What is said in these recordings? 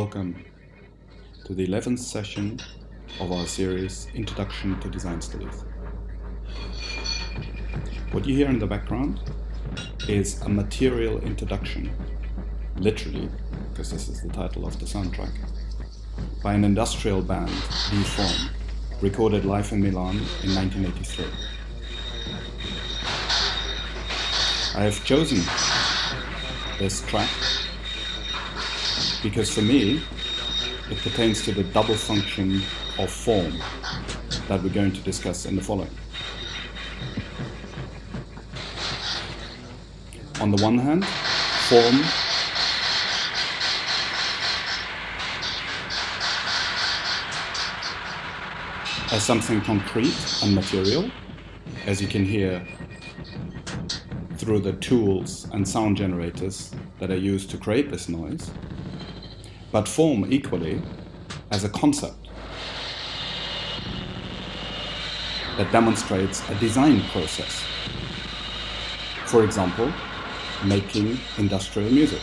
Welcome to the 11th session of our series Introduction to Design Studies. What you hear in the background is a material introduction, literally, because this is the title of the soundtrack, by an industrial band, Die Form, recorded live in Milan in 1983. I have chosen this track because for me it pertains to the double function of form that we're going to discuss in the following. On the one hand, form as something concrete and material, as you can hear through the tools and sound generators that are used to create this noise, but form equally as a concept that demonstrates a design process. For example, making industrial music.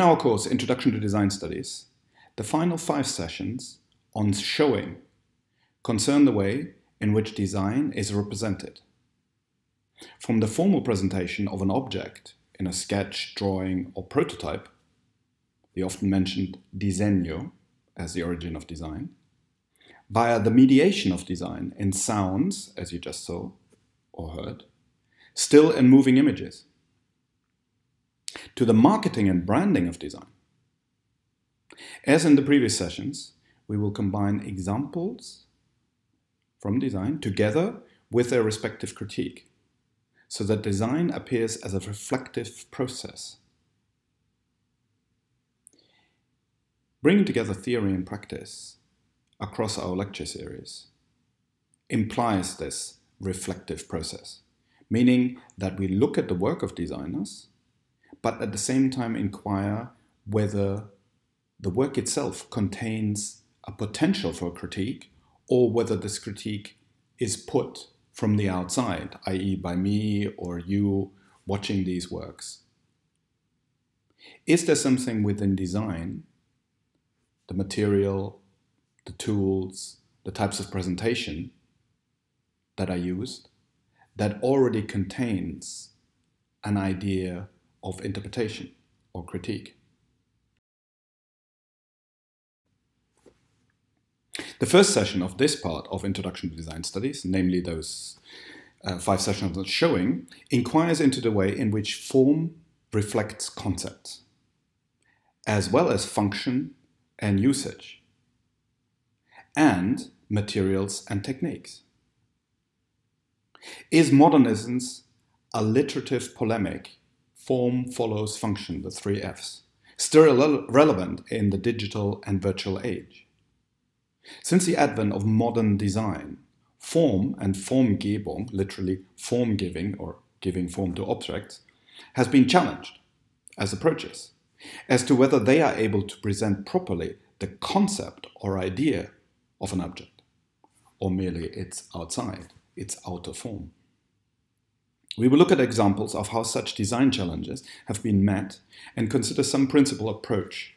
In our course, Introduction to Design Studies, the final five sessions on showing concern the way in which design is represented. From the formal presentation of an object in a sketch, drawing, or prototype, the often mentioned disegno as the origin of design, via the mediation of design in sounds, as you just saw or heard, still in moving images, to the marketing and branding of design. As in the previous sessions, we will combine examples from design together with their respective critique, so that design appears as a reflective process. Bringing together theory and practice across our lecture series implies this reflective process, meaning that we look at the work of designers but at the same time inquire whether the work itself contains a potential for critique or whether this critique is put from the outside, i.e., by me or you watching these works. Is there something within design, the material, the tools, the types of presentation that are used, that already contains an idea of interpretation or critique. The first session of this part of Introduction to Design Studies, namely those uh, five sessions on showing, inquires into the way in which form reflects concepts, as well as function and usage, and materials and techniques. Is modernism's alliterative polemic form follows function, the three Fs, still relevant in the digital and virtual age. Since the advent of modern design, form and Formgebung, literally form giving or giving form to objects, has been challenged as approaches as to whether they are able to present properly the concept or idea of an object, or merely its outside, its outer form. We will look at examples of how such design challenges have been met and consider some principal approach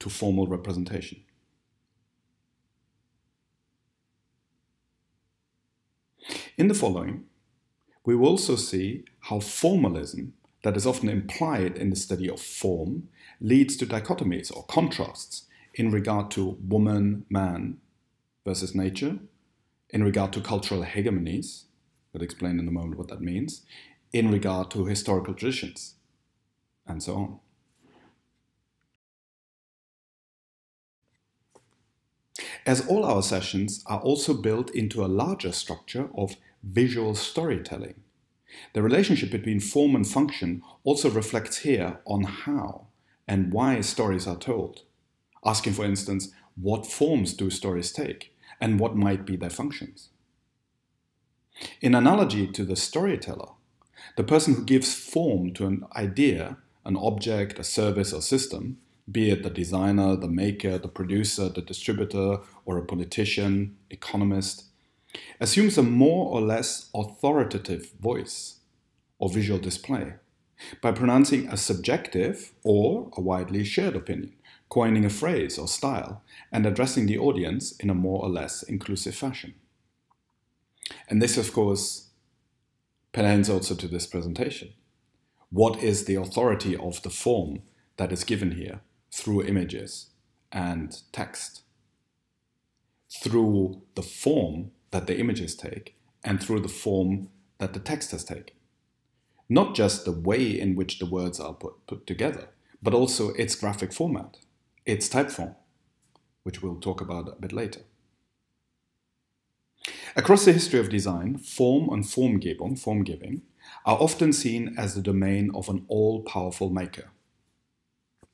to formal representation. In the following, we will also see how formalism, that is often implied in the study of form, leads to dichotomies or contrasts in regard to woman, man versus nature, in regard to cultural hegemonies, Explain in a moment what that means, in regard to historical traditions, and so on. As all our sessions are also built into a larger structure of visual storytelling, the relationship between form and function also reflects here on how and why stories are told. Asking, for instance, what forms do stories take and what might be their functions? In analogy to the storyteller, the person who gives form to an idea, an object, a service, or system, be it the designer, the maker, the producer, the distributor, or a politician, economist, assumes a more or less authoritative voice or visual display by pronouncing a subjective or a widely shared opinion, coining a phrase or style, and addressing the audience in a more or less inclusive fashion. And this, of course, pertains also to this presentation. What is the authority of the form that is given here through images and text? Through the form that the images take and through the form that the text has taken. Not just the way in which the words are put, put together, but also its graphic format, its type form, which we'll talk about a bit later. Across the history of design, form and Formgebung, form giving, are often seen as the domain of an all powerful maker,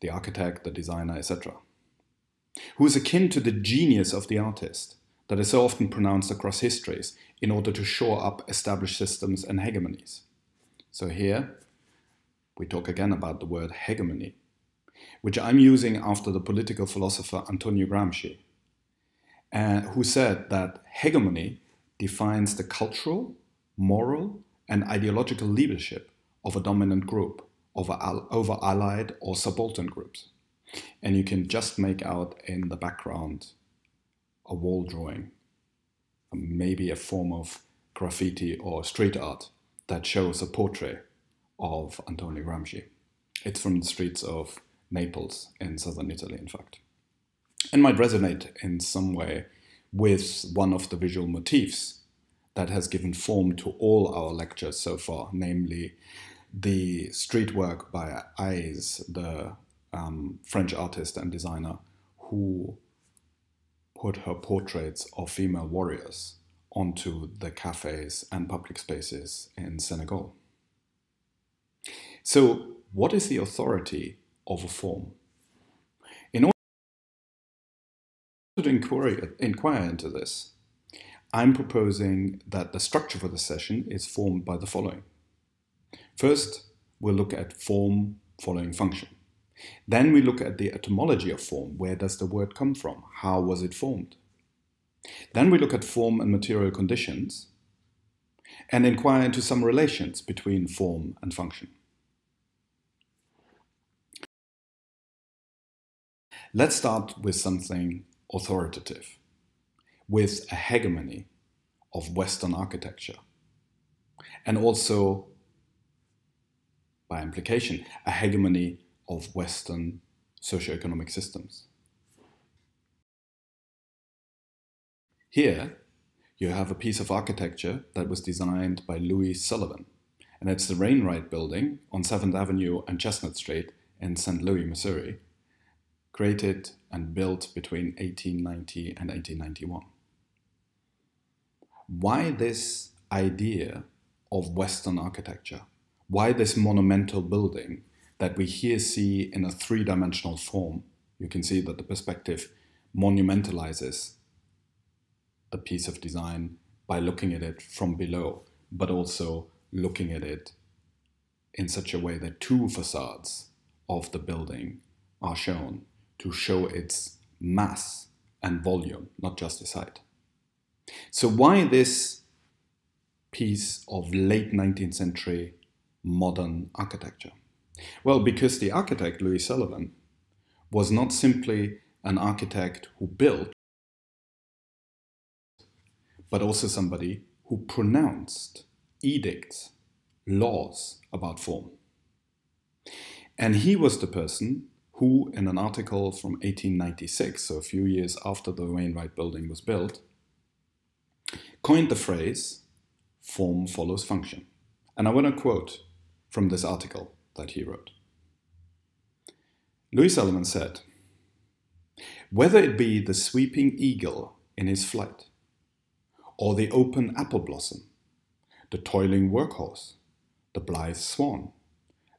the architect, the designer, etc., who is akin to the genius of the artist that is so often pronounced across histories in order to shore up established systems and hegemonies. So here we talk again about the word hegemony, which I'm using after the political philosopher Antonio Gramsci, uh, who said that hegemony defines the cultural, moral, and ideological leadership of a dominant group over, over allied or subaltern groups. And you can just make out in the background a wall drawing, maybe a form of graffiti or street art that shows a portrait of Antonio Gramsci. It's from the streets of Naples in southern Italy, in fact, and might resonate in some way with one of the visual motifs that has given form to all our lectures so far, namely the street work by YZ, the um, French artist and designer who put her portraits of female warriors onto the cafes and public spaces in Senegal. So, what is the authority of a form? To inquire, inquire into this, I'm proposing that the structure for the session is formed by the following. First, we'll look at form following function. Then we look at the etymology of form. Where does the word come from? How was it formed? Then we look at form and material conditions and inquire into some relations between form and function. Let's start with something authoritative, with a hegemony of Western architecture, and also, by implication, a hegemony of Western socioeconomic systems. Here, you have a piece of architecture that was designed by Louis Sullivan, and it's the Wainwright Building on 7th Avenue and Chestnut Street in St. Louis, Missouri, created and built between 1890 and 1891. Why this idea of Western architecture? Why this monumental building that we here see in a three dimensional form. You can see that the perspective monumentalizes a piece of design by looking at it from below, but also looking at it in such a way that two facades of the building are shown to show its mass and volume, not just the height. So, why this piece of late 19th century modern architecture? Well, because the architect, Louis Sullivan, was not simply an architect who built, but also somebody who pronounced edicts, laws about form. And he was the person who, in an article from 1896, so a few years after the Wainwright building was built, coined the phrase form follows function. And I want to quote from this article that he wrote. Louis Sullivan said, Whether it be the sweeping eagle in his flight, or the open apple blossom, the toiling workhorse, the blithe swan,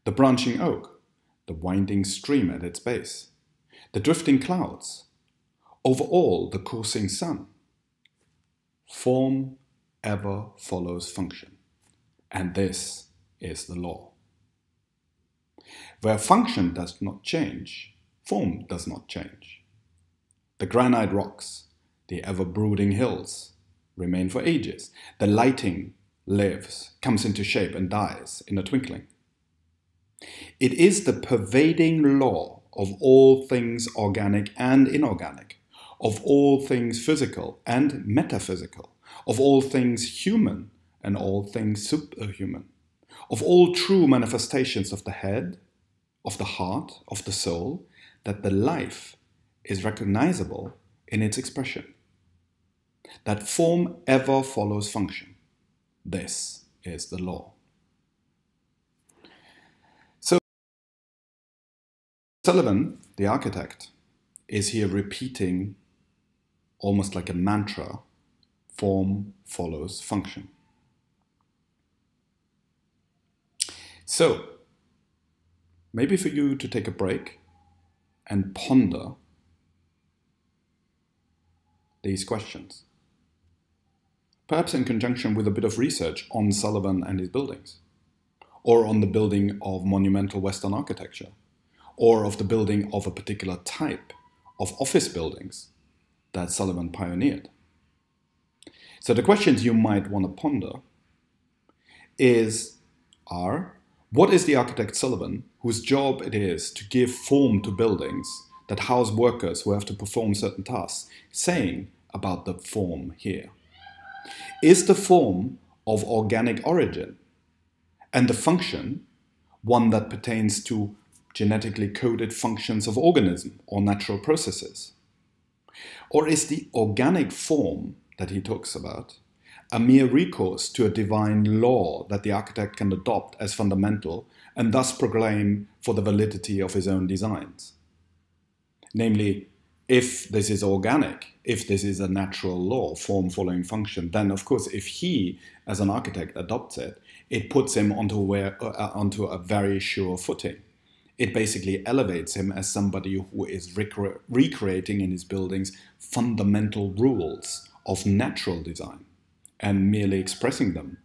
the branching oak, the winding stream at its base, the drifting clouds, over all the coursing sun. Form ever follows function, and this is the law. Where function does not change, form does not change. The granite rocks, the ever brooding hills, remain for ages. The lighting lives, comes into shape, and dies in a twinkling. It is the pervading law of all things organic and inorganic, of all things physical and metaphysical, of all things human and all things superhuman, of all true manifestations of the head, of the heart, of the soul, that the life is recognizable in its expression. That form ever follows function. This is the law. Sullivan, the architect, is here repeating almost like a mantra form follows function. So, maybe for you to take a break and ponder these questions. Perhaps in conjunction with a bit of research on Sullivan and his buildings, or on the building of monumental Western architecture, or of the building of a particular type of office buildings that Sullivan pioneered. So the questions you might want to ponder is are what is the architect Sullivan, whose job it is to give form to buildings that house workers who have to perform certain tasks, saying about the form here? Is the form of organic origin and the function one that pertains to genetically coded functions of organism or natural processes? Or is the organic form that he talks about a mere recourse to a divine law that the architect can adopt as fundamental and thus proclaim for the validity of his own designs. Namely, if this is organic, if this is a natural law, form following function, then of course, if he, as an architect, adopts it, it puts him onto, where, uh, onto a very sure footing. It basically elevates him as somebody who is recre- recreating in his buildings fundamental rules of natural design and merely expressing them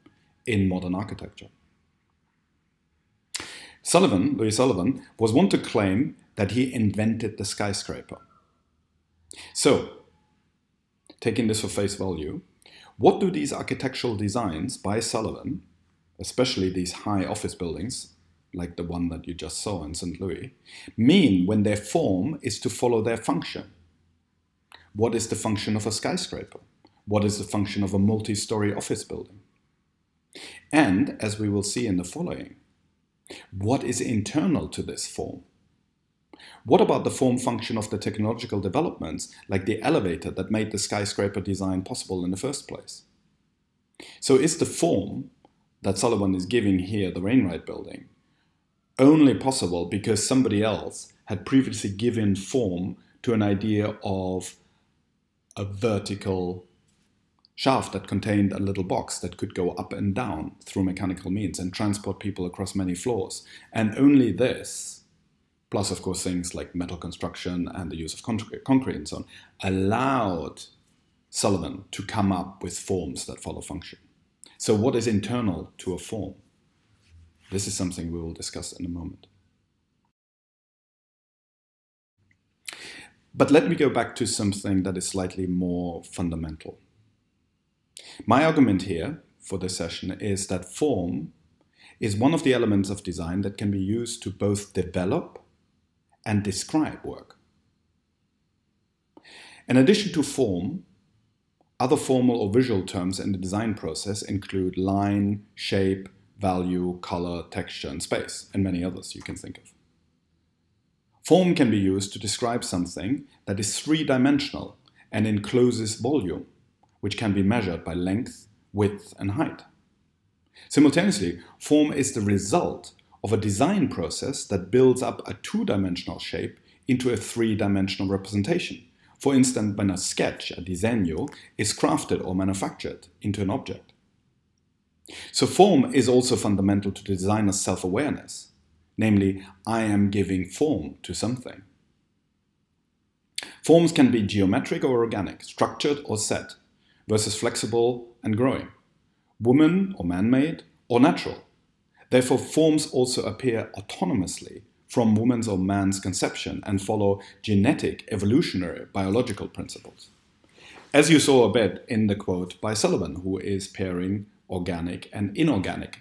in modern architecture. Sullivan, Louis Sullivan, was one to claim that he invented the skyscraper. So, taking this for face value, what do these architectural designs by Sullivan, especially these high office buildings, like the one that you just saw in St. Louis, mean when their form is to follow their function? What is the function of a skyscraper? What is the function of a multi story office building? And, as we will see in the following, what is internal to this form? What about the form function of the technological developments, like the elevator that made the skyscraper design possible in the first place? So, is the form that Sullivan is giving here, the Wainwright building, only possible because somebody else had previously given form to an idea of a vertical shaft that contained a little box that could go up and down through mechanical means and transport people across many floors. And only this, plus of course things like metal construction and the use of concrete and so on, allowed Sullivan to come up with forms that follow function. So what is internal to a form? This is something we will discuss in a moment. But let me go back to something that is slightly more fundamental. My argument here for this session is that form is one of the elements of design that can be used to both develop and describe work. In addition to form, other formal or visual terms in the design process include line, shape, value, color, texture, and space, and many others you can think of. Form can be used to describe something that is three dimensional and encloses volume, which can be measured by length, width, and height. Simultaneously, form is the result of a design process that builds up a two dimensional shape into a three dimensional representation. For instance, when a sketch, a disegno, is crafted or manufactured into an object. So, form is also fundamental to the designer's self awareness, namely, I am giving form to something. Forms can be geometric or organic, structured or set, versus flexible and growing, woman or man made, or natural. Therefore, forms also appear autonomously from woman's or man's conception and follow genetic, evolutionary, biological principles. As you saw a bit in the quote by Sullivan, who is pairing organic and inorganic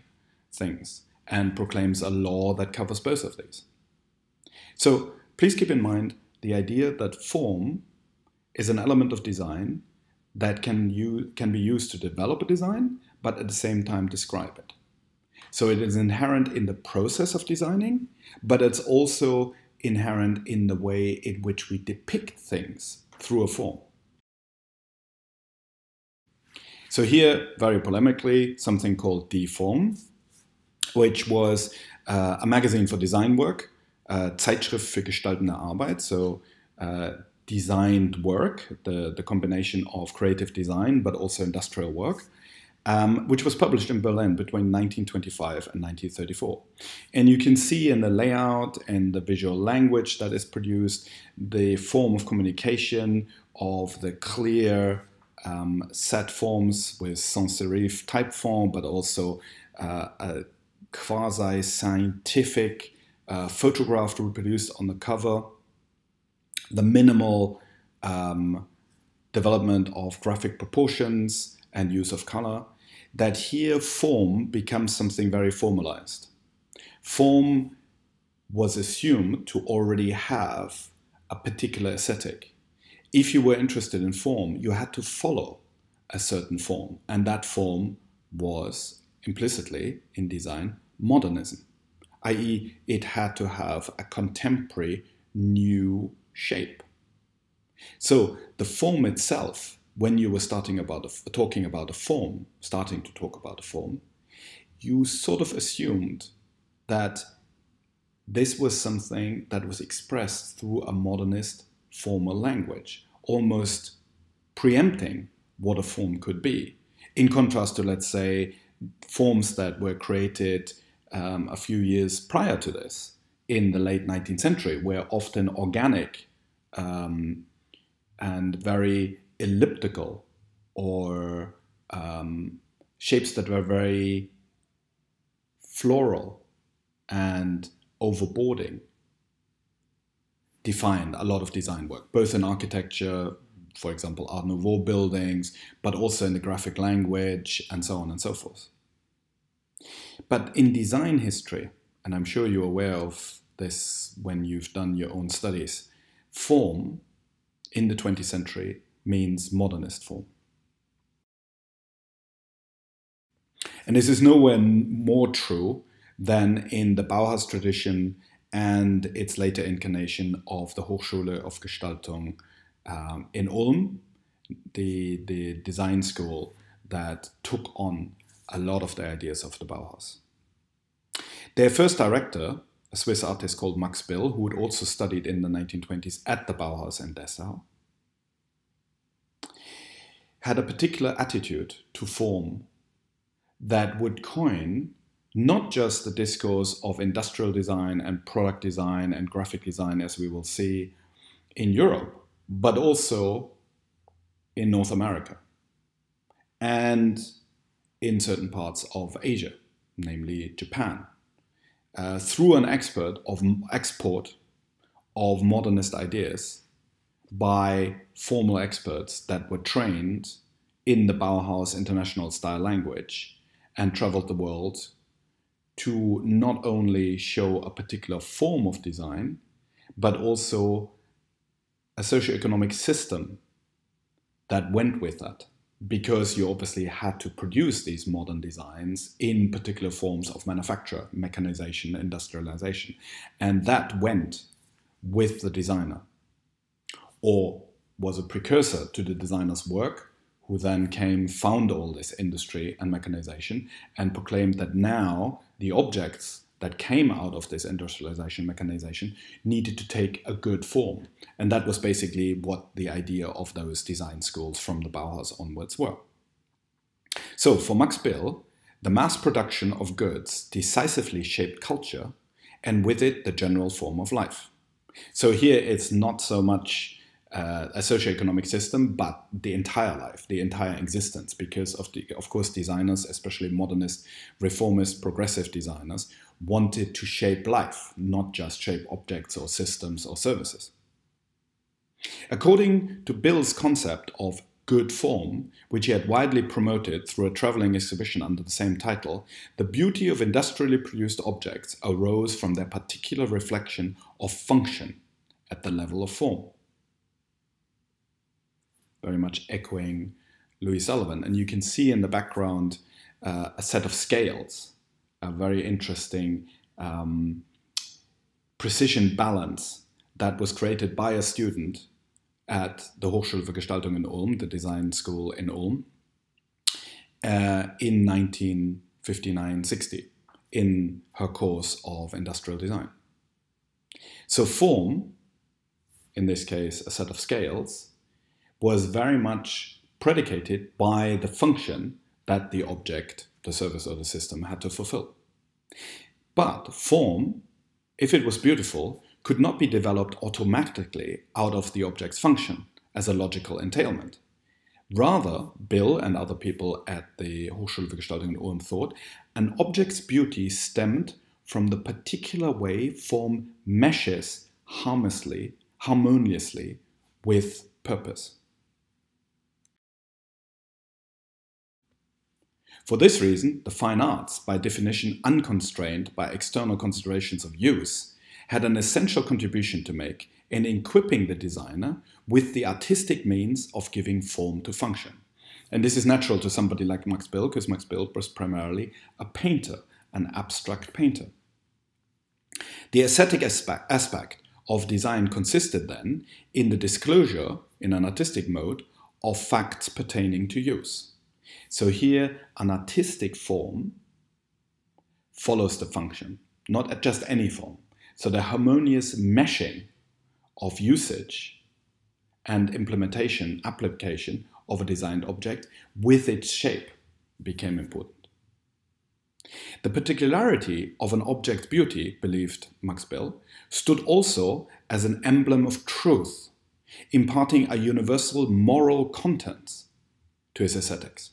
things and proclaims a law that covers both of these. So please keep in mind the idea that form is an element of design that can, use, can be used to develop a design, but at the same time describe it. So it is inherent in the process of designing, but it's also inherent in the way in which we depict things through a form. So here, very polemically, something called Die Form, which was uh, a magazine for design work, uh, Zeitschrift für gestaltende Arbeit, so uh, designed work, the, the combination of creative design but also industrial work um, which was published in Berlin between 1925 and 1934. And you can see in the layout and the visual language that is produced the form of communication of the clear um, set forms with sans serif type form, but also uh, a quasi scientific uh, photograph reproduced on the cover, the minimal um, development of graphic proportions and use of color, that here form becomes something very formalized. Form was assumed to already have a particular aesthetic. If you were interested in form, you had to follow a certain form, and that form was implicitly in design modernism, i.e., it had to have a contemporary new shape. So the form itself when you were starting about a, talking about a form, starting to talk about a form, you sort of assumed that this was something that was expressed through a modernist formal language, almost preempting what a form could be. In contrast to, let's say, forms that were created um, a few years prior to this in the late 19th century, where often organic um, and very elliptical or um, shapes that were very floral and overboarding defined a lot of design work, both in architecture, for example, Art Nouveau buildings, but also in the graphic language and so on and so forth. But in design history, and I'm sure you're aware of this when you've done your own studies, form in the 20th century means modernist form. And this is nowhere more true than in the Bauhaus tradition and its later incarnation of the Hochschule of Gestaltung um, in Ulm, the, the design school that took on a lot of the ideas of the Bauhaus. Their first director, a Swiss artist called Max Bill, who had also studied in the 1920s at the Bauhaus in Dessau, had a particular attitude to form that would coin not just the discourse of industrial design and product design and graphic design, as we will see in Europe, but also in North America and in certain parts of Asia, namely Japan, uh, through an expert of export of modernist ideas by formal experts that were trained in the Bauhaus international style language and traveled the world to not only show a particular form of design, but also a socio-economic system that went with that because you obviously had to produce these modern designs in particular forms of manufacture, mechanization, industrialization. And that went with the designer, or was a precursor to the designer's work, who then came, found all this industry and mechanization, and proclaimed that now the objects that came out of this industrialization mechanization needed to take a good form. And that was basically what the idea of those design schools from the Bauhaus onwards were. So for Max Bill, the mass production of goods decisively shaped culture and with it the general form of life. So here it's not so much uh, a socioeconomic system, but the entire life, the entire existence, because of the, of course, designers, especially modernist, reformist, progressive designers, wanted to shape life, not just shape objects or systems or services. According to Bill's concept of good form, which he had widely promoted through a traveling exhibition under the same title, the beauty of industrially produced objects arose from their particular reflection of function at the level of form. Very much echoing Louis Sullivan. And you can see in the background uh, a set of scales, a very interesting um, precision balance that was created by a student at the Hochschule für Gestaltung in Ulm, the design school in Ulm, uh, in 1959-60 in her course of industrial design. So form, in this case a set of scales, was very much predicated by the function that the object, the service or the system had to fulfill. But form, if it was beautiful, could not be developed automatically out of the object's function as a logical entailment. Rather, Bill and other people at the Hochschule für Gestaltung in Ulm thought an object's beauty stemmed from the particular way form meshes harmlessly, harmoniously with purpose. For this reason, the fine arts, by definition unconstrained by external considerations of use, had an essential contribution to make in equipping the designer with the artistic means of giving form to function. And this is natural to somebody like Max Bill, because Max Bill was primarily a painter, an abstract painter. The aesthetic aspect of design consisted then in the disclosure, in an artistic mode, of facts pertaining to use. So here, an artistic form follows the function, not just any form. So the harmonious meshing of usage and implementation, application of a designed object with its shape became important. The particularity of an object's beauty, believed Max Bill, stood also as an emblem of truth, imparting a universal moral content to his aesthetics.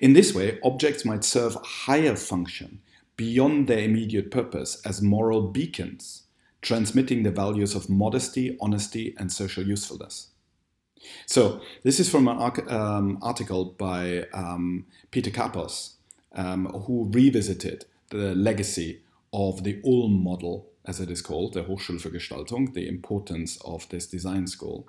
In this way, objects might serve a higher function beyond their immediate purpose as moral beacons, transmitting the values of modesty, honesty, and social usefulness. So, this is from an um, article by um, Peter Kapos, um, who revisited the legacy of the Ulm model, as it is called, the Hochschule für Gestaltung, the importance of this design school,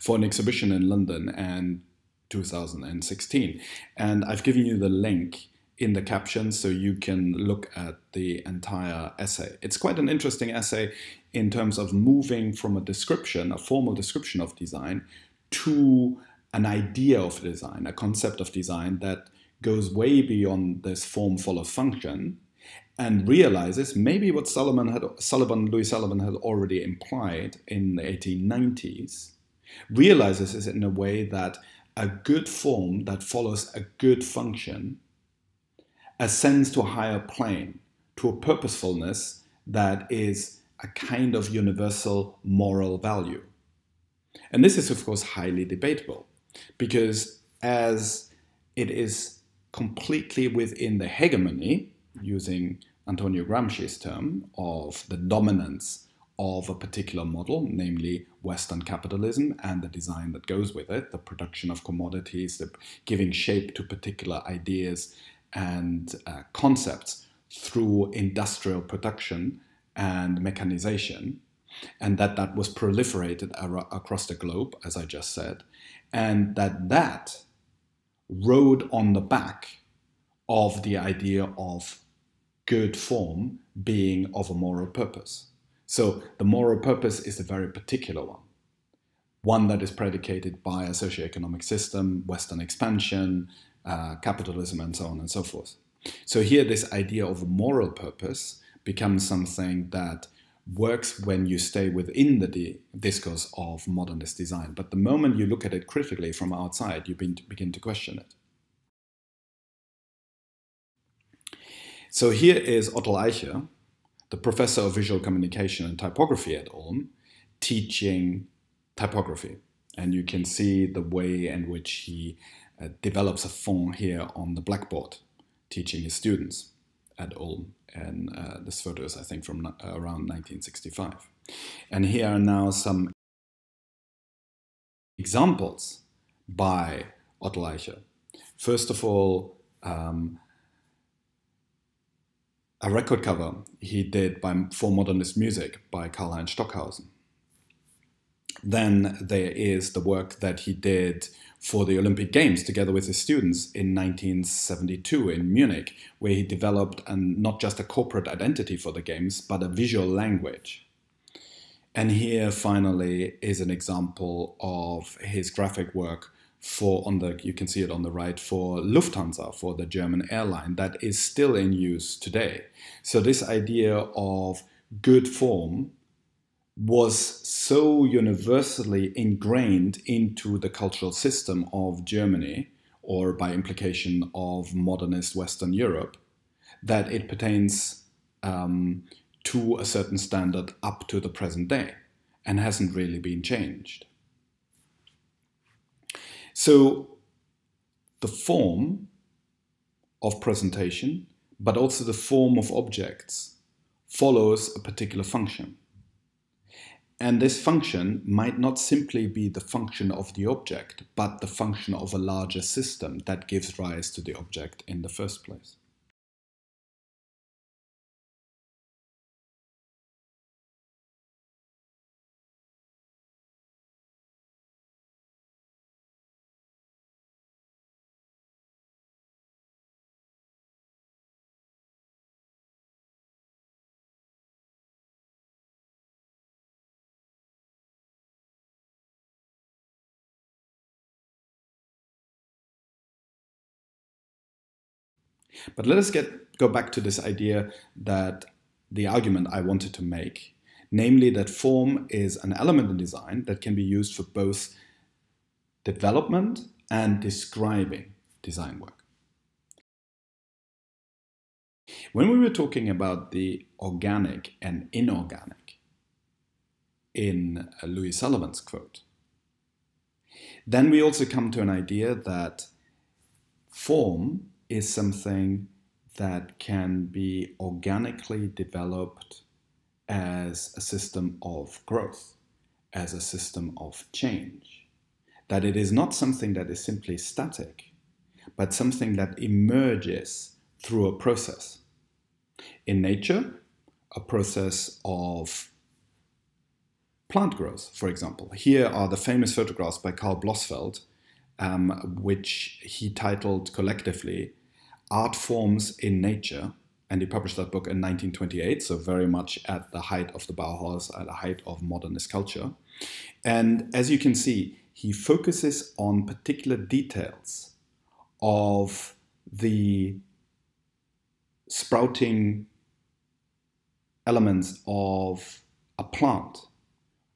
for an exhibition in London and 2016. And I've given you the link in the caption so you can look at the entire essay. It's quite an interesting essay in terms of moving from a description, a formal description of design, to an idea of design, a concept of design that goes way beyond this form follows function and realizes maybe what Sullivan had Sullivan Louis Sullivan had already implied in the 1890s realizes it in a way that a good form that follows a good function ascends to a higher plane, to a purposefulness that is a kind of universal moral value. And this is, of course, highly debatable because as it is completely within the hegemony, using Antonio Gramsci's term, of the dominance of a particular model, namely Western capitalism and the design that goes with it, the production of commodities, the giving shape to particular ideas and uh, concepts through industrial production and mechanization, and that that was proliferated ar- across the globe, as I just said, and that that rode on the back of the idea of good form being of a moral purpose. So the moral purpose is a very particular one, one that is predicated by a socioeconomic system, Western expansion, uh, capitalism, and so on and so forth. So here, this idea of a moral purpose becomes something that works when you stay within the discourse of modernist design. But the moment you look at it critically from outside, you begin to question it. So here is Otl Aicher, the professor of visual communication and typography at Ulm, teaching typography. And you can see the way in which he uh, develops a font here on the blackboard, teaching his students at Ulm. And uh, this photo is, I think, from uh, around 1965. And here are now some examples by Otl Aicher. First of all, um, a record cover he did by, for modernist music by Karlheinz Stockhausen. Then there is the work that he did for the Olympic Games together with his students in 1972 in Munich, where he developed an, not just a corporate identity for the Games, but a visual language. And here, finally, is an example of his graphic work for on the you can see it on the right for Lufthansa for the German airline that is still in use today. So this idea of good form was so universally ingrained into the cultural system of Germany, or by implication of modernist Western Europe, that it pertains um, to a certain standard up to the present day and hasn't really been changed. So, the form of presentation, but also the form of objects, follows a particular function. And this function might not simply be the function of the object, but the function of a larger system that gives rise to the object in the first place. But let us get go back to this idea that the argument I wanted to make, namely that form is an element in design that can be used for both development and describing design work. When we were talking about the organic and inorganic in Louis Sullivan's quote, then we also come to an idea that form is something that can be organically developed as a system of growth, as a system of change. That it is not something that is simply static, but something that emerges through a process. In nature, a process of plant growth, for example. Here are the famous photographs by Karl Blossfeldt, um, which he titled collectively art forms in nature. And he published that book in 1928, so very much at the height of the Bauhaus, at the height of modernist culture. And as you can see, he focuses on particular details of the sprouting elements of a plant,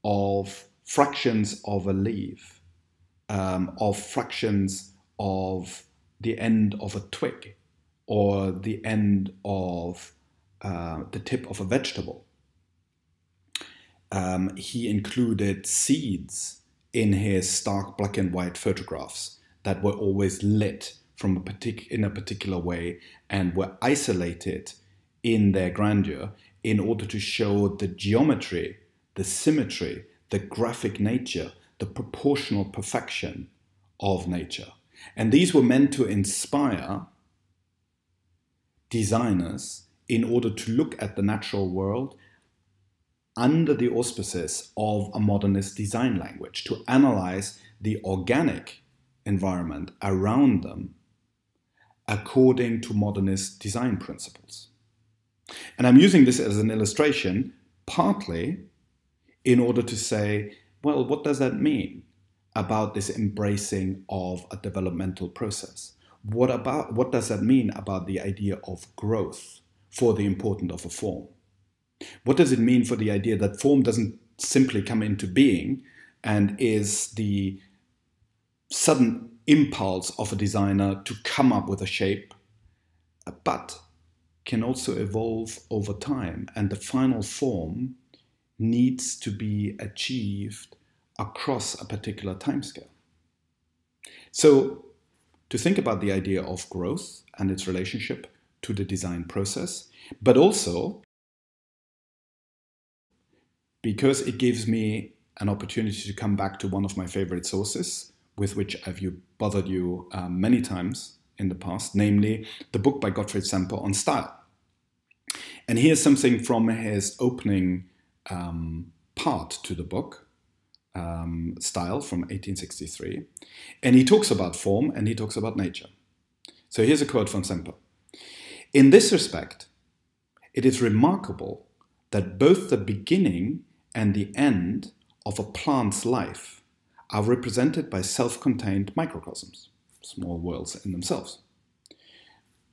of fractions of a leaf, um, of fractions of the end of a twig or the end of uh, the tip of a vegetable. Um, he included seeds in his stark black and white photographs that were always lit from a partic- in a particular way and were isolated in their grandeur in order to show the geometry, the symmetry, the graphic nature, the proportional perfection of nature. And these were meant to inspire designers in order to look at the natural world under the auspices of a modernist design language, to analyze the organic environment around them according to modernist design principles. And I'm using this as an illustration partly in order to say, well, what does that mean about this embracing of a developmental process? What about what does that mean about the idea of growth for the importance of a form? What does it mean for the idea that form doesn't simply come into being and is the sudden impulse of a designer to come up with a shape, but can also evolve over time, and the final form needs to be achieved across a particular timescale. So, to think about the idea of growth and its relationship to the design process, but also because it gives me an opportunity to come back to one of my favorite sources, with which I've bothered you um, many times in the past, namely the book by Gottfried Semper on style. And here's something from his opening um, part to the book, um, Style from 1863. And he talks about form and he talks about nature. So here's a quote from Semper In this respect, it is remarkable that both the beginning and the end of a plant's life are represented by self contained microcosms, small worlds in themselves.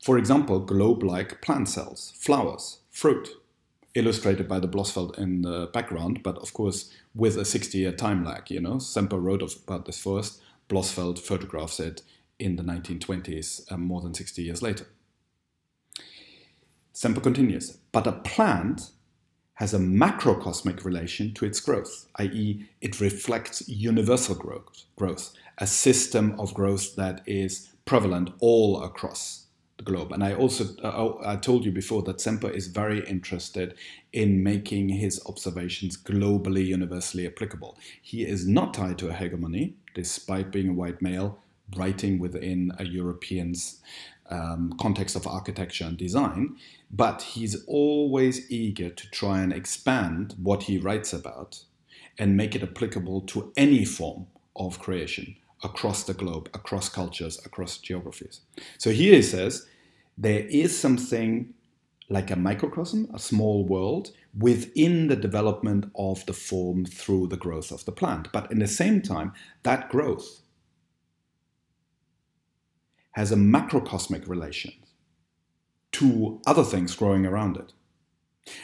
For example, globe like plant cells, flowers, fruit, illustrated by the Blossfeldt in the background, but of course with a 60 year time lag. You know, Semper wrote about this first, Blossfeldt photographs it in the 1920s, um, more than 60 years later. Semper continues, but a plant has a macrocosmic relation to its growth, i.e., it reflects universal growth, growth, a system of growth that is prevalent all across the globe. And I also uh, I told you before that Semper is very interested in making his observations globally, universally applicable. He is not tied to a hegemony, despite being a white male writing within a European's um, context of architecture and design, but he's always eager to try and expand what he writes about and make it applicable to any form of creation across the globe, across cultures, across geographies. So here he says there is something like a microcosm, a small world, within the development of the form through the growth of the plant. But in the same time, that growth has a macrocosmic relation to other things growing around it.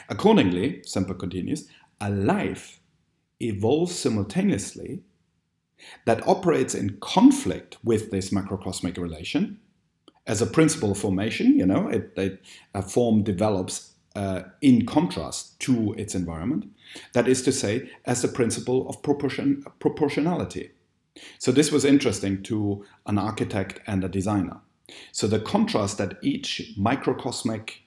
Accordingly, Semper continues, a life evolves simultaneously that operates in conflict with this macrocosmic relation. As a principle formation, you know, it, it, a form develops uh, in contrast to its environment. That is to say, as a principle of proportion, proportionality. So this was interesting to an architect and a designer. So the contrast that each microcosmic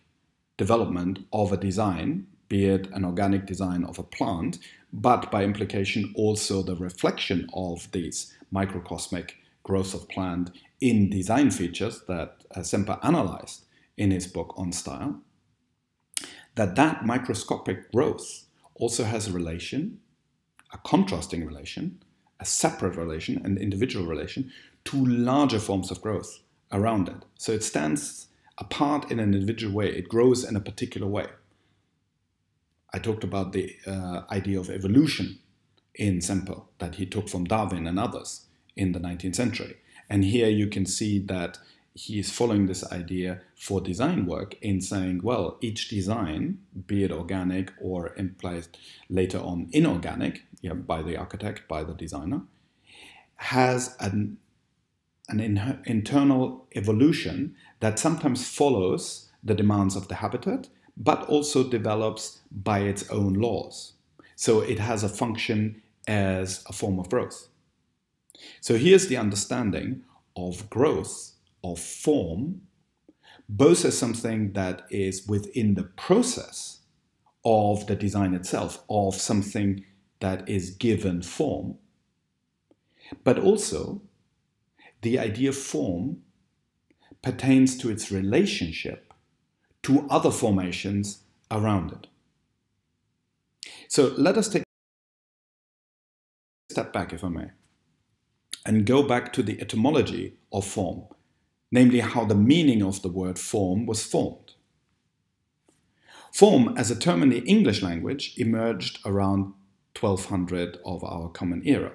development of a design, be it an organic design of a plant, but by implication also the reflection of these microcosmic growth of plant in design features that uh, Semper analyzed in his book on style, that that microscopic growth also has a relation, a contrasting relation, a separate relation, an individual relation to larger forms of growth around it. So it stands apart in an individual way, it grows in a particular way. I talked about the uh, idea of evolution in Semper that he took from Darwin and others in the 19th century. And here you can see that he is following this idea for design work in saying, well, each design, be it organic or implied later on inorganic, yeah, by the architect, by the designer, has an an in- internal evolution that sometimes follows the demands of the habitat, but also develops by its own laws. So it has a function as a form of growth. So here's the understanding of growth, of form, both as something that is within the process of the design itself, of something that is given form, but also the idea of form pertains to its relationship to other formations around it. So let us take a step back, if I may, and go back to the etymology of form, namely how the meaning of the word form was formed. Form as a term in the English language emerged around 1200 of our Common Era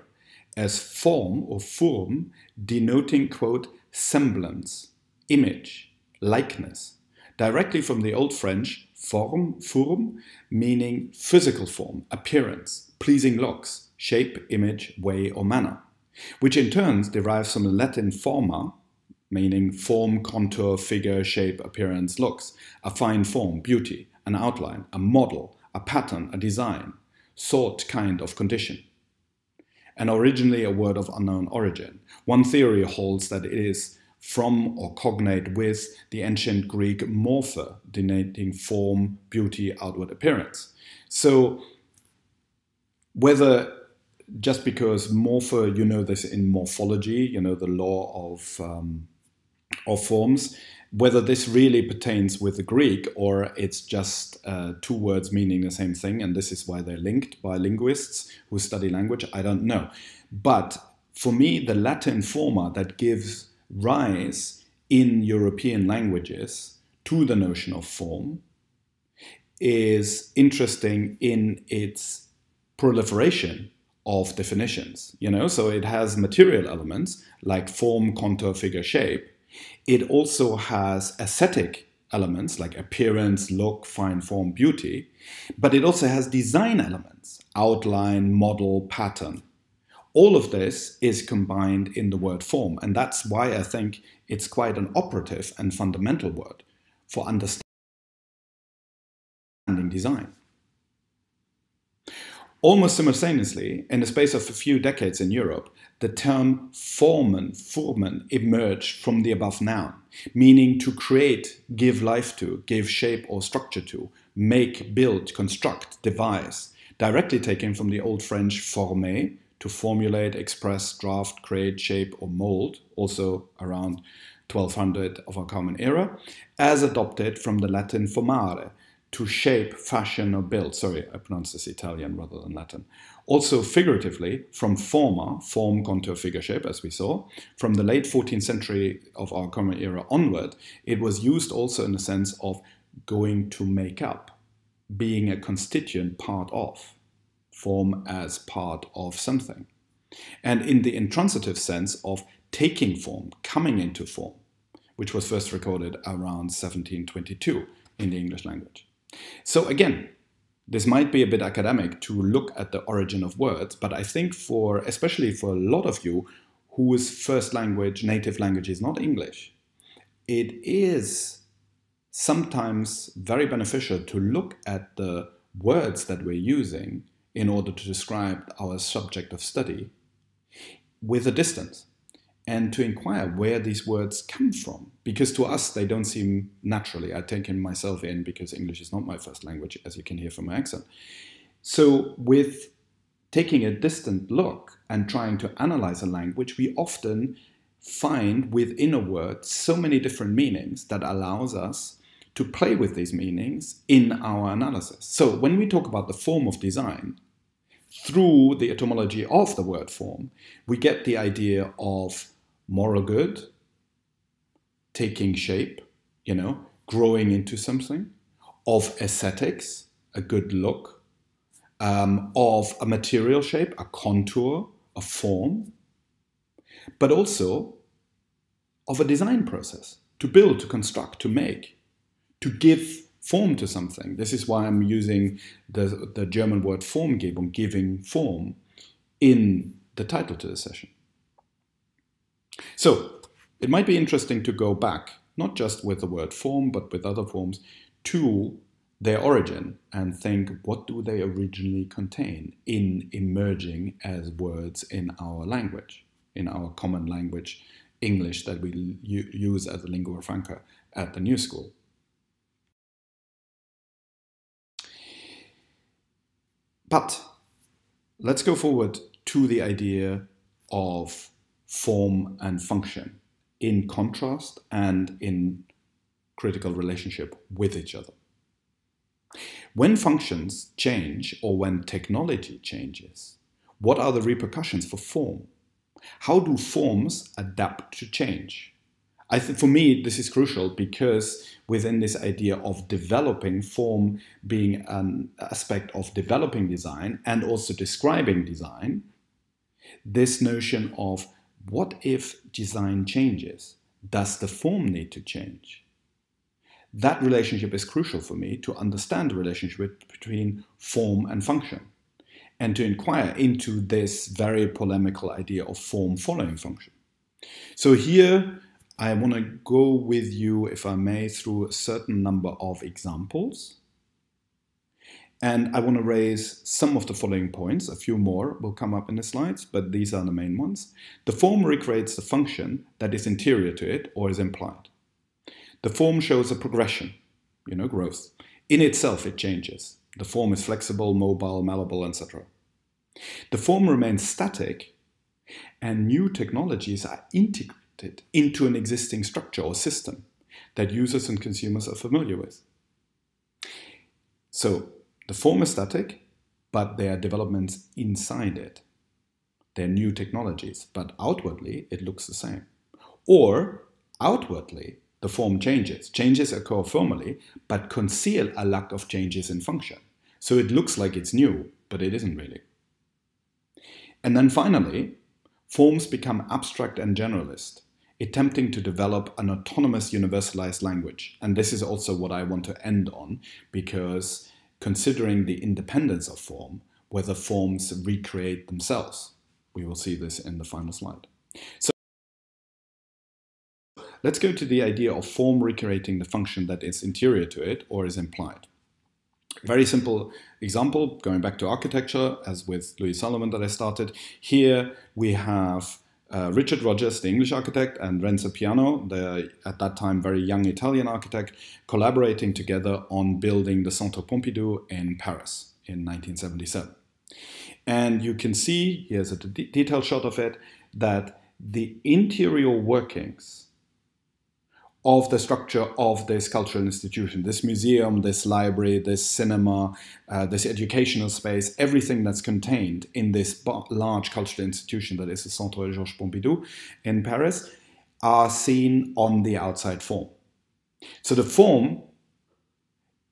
as form or form denoting, quote, semblance, image, likeness, directly from the Old French form, form, meaning physical form, appearance, pleasing looks, shape, image, way, or manner, which in turn derives from the Latin forma, meaning form, contour, figure, shape, appearance, looks, a fine form, beauty, an outline, a model, a pattern, a design, sort, kind of condition. And originally a word of unknown origin. One theory holds that it is from or cognate with the ancient Greek morphe, denoting form, beauty, outward appearance. So, whether just because morphe, you know this in morphology, you know the law of um, of forms, whether this really pertains with the Greek or it's just uh, two words meaning the same thing, and this is why they're linked by linguists who study language, I don't know. But for me, the Latin forma that gives rise in European languages to the notion of form is interesting in its proliferation of definitions you know so it has material elements like form contour figure shape it also has aesthetic elements like appearance, look, fine form, beauty, but it also has design elements outline, model, pattern. All of this is combined in the word form, and that's why I think it's quite an operative and fundamental word for understanding design. Almost simultaneously, in the space of a few decades in Europe, the term formen, formen emerged from the above noun, meaning to create, give life to, give shape or structure to, make, build, construct, devise, directly taken from the Old French former, to formulate, express, draft, create, shape, or mold, also around 1200 of our Common Era, as adopted from the Latin formare, to shape, fashion, or build. Sorry, I pronounce this Italian rather than Latin. Also, figuratively, from forma, form, contour, figure, shape, as we saw, from the late 14th century of our Common Era onward, it was used also in the sense of going to make up, being a constituent part of, form as part of something. And in the intransitive sense of taking form, coming into form, which was first recorded around 1722 in the English language. So again, this might be a bit academic to look at the origin of words, but I think for, especially for a lot of you whose first language, native language is not English, it is sometimes very beneficial to look at the words that we're using in order to describe our subject of study with a distance and to inquire where these words come from. Because to us, they don't seem naturally. I take myself in because English is not my first language, as you can hear from my accent. So, with taking a distant look and trying to analyze a language, we often find within a word so many different meanings that allows us to play with these meanings in our analysis. So, when we talk about the form of design, through the etymology of the word form, we get the idea of moral good taking shape, you know, growing into something, of aesthetics, a good look, um, of a material shape, a contour, a form, but also of a design process to build, to construct, to make, to give form to something. This is why I'm using the, the German word Formgebung, giving form, in the title to the session. So it might be interesting to go back, not just with the word form, but with other forms, to their origin and think what do they originally contain in emerging as words in our language, in our common language, English that we use as a lingua franca at the New School. But let's go forward to the idea of form and function in contrast and in critical relationship with each other. When functions change or when technology changes, what are the repercussions for form? How do forms adapt to change? I for me, this is crucial because within this idea of developing form being an aspect of developing design and also describing design, this notion of what if design changes? Does the form need to change? That relationship is crucial for me to understand the relationship between form and function and to inquire into this very polemical idea of form following function. So here I want to go with you, if I may, through a certain number of examples. And I want to raise some of the following points. A few more will come up in the slides, but these are the main ones. The form recreates the function that is interior to it or is implied. The form shows a progression, you know, growth. In itself, it changes. The form is flexible, mobile, malleable, etc. The form remains static, and new technologies are integrated into an existing structure or system that users and consumers are familiar with. So the form is static, but there are developments inside it. There are new technologies, but outwardly it looks the same. Or outwardly, the form changes. Changes occur formally, but conceal a lack of changes in function. So it looks like it's new, but it isn't really. And then finally, forms become abstract and generalist attempting to develop an autonomous universalized language. And this is also what I want to end on, because considering the independence of form, whether forms recreate themselves. We will see this in the final slide. So let's go to the idea of form recreating the function that is interior to it or is implied. Very simple example, going back to architecture, as with Louis Sullivan that I started. Here we have uh, Richard Rogers, the English architect, and Renzo Piano, the at that time very young Italian architect, collaborating together on building the Centre Pompidou in Paris in 1977. And you can see, here's a detailed shot of it, that the interior workings of the structure of this cultural institution, this museum, this library, this cinema, uh, this educational space, everything that's contained in this large cultural institution that is the Centre Georges Pompidou in Paris, are seen on the outside form. So the form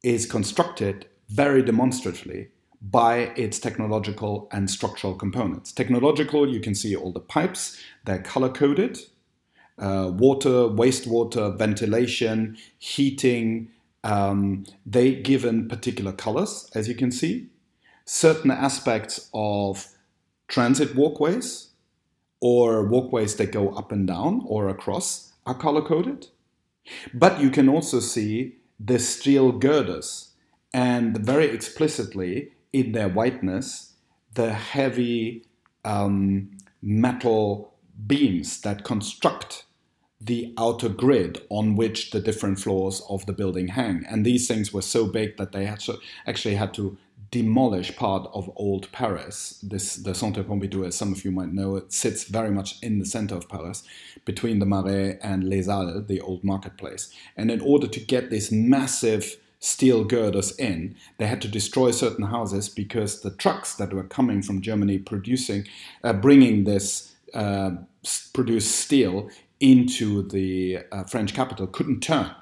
is constructed very demonstratively by its technological and structural components. Technological, you can see all the pipes, they're color coded, uh, water, wastewater, ventilation, heating. Um, they given particular colors, as you can see. Certain aspects of transit walkways or walkways that go up and down or across are color coded. But you can also see the steel girders and very explicitly in their whiteness, the heavy um, metal beams that construct the outer grid on which the different floors of the building hang. And these things were so big that they actually had to demolish part of old Paris. This the Centre Pompidou, as some of you might know, it sits very much in the center of Paris, between the Marais and Les Halles, the old marketplace. And in order to get these massive steel girders in, they had to destroy certain houses because the trucks that were coming from Germany producing, uh, bringing this uh, produced steel into the uh, French capital couldn't turn.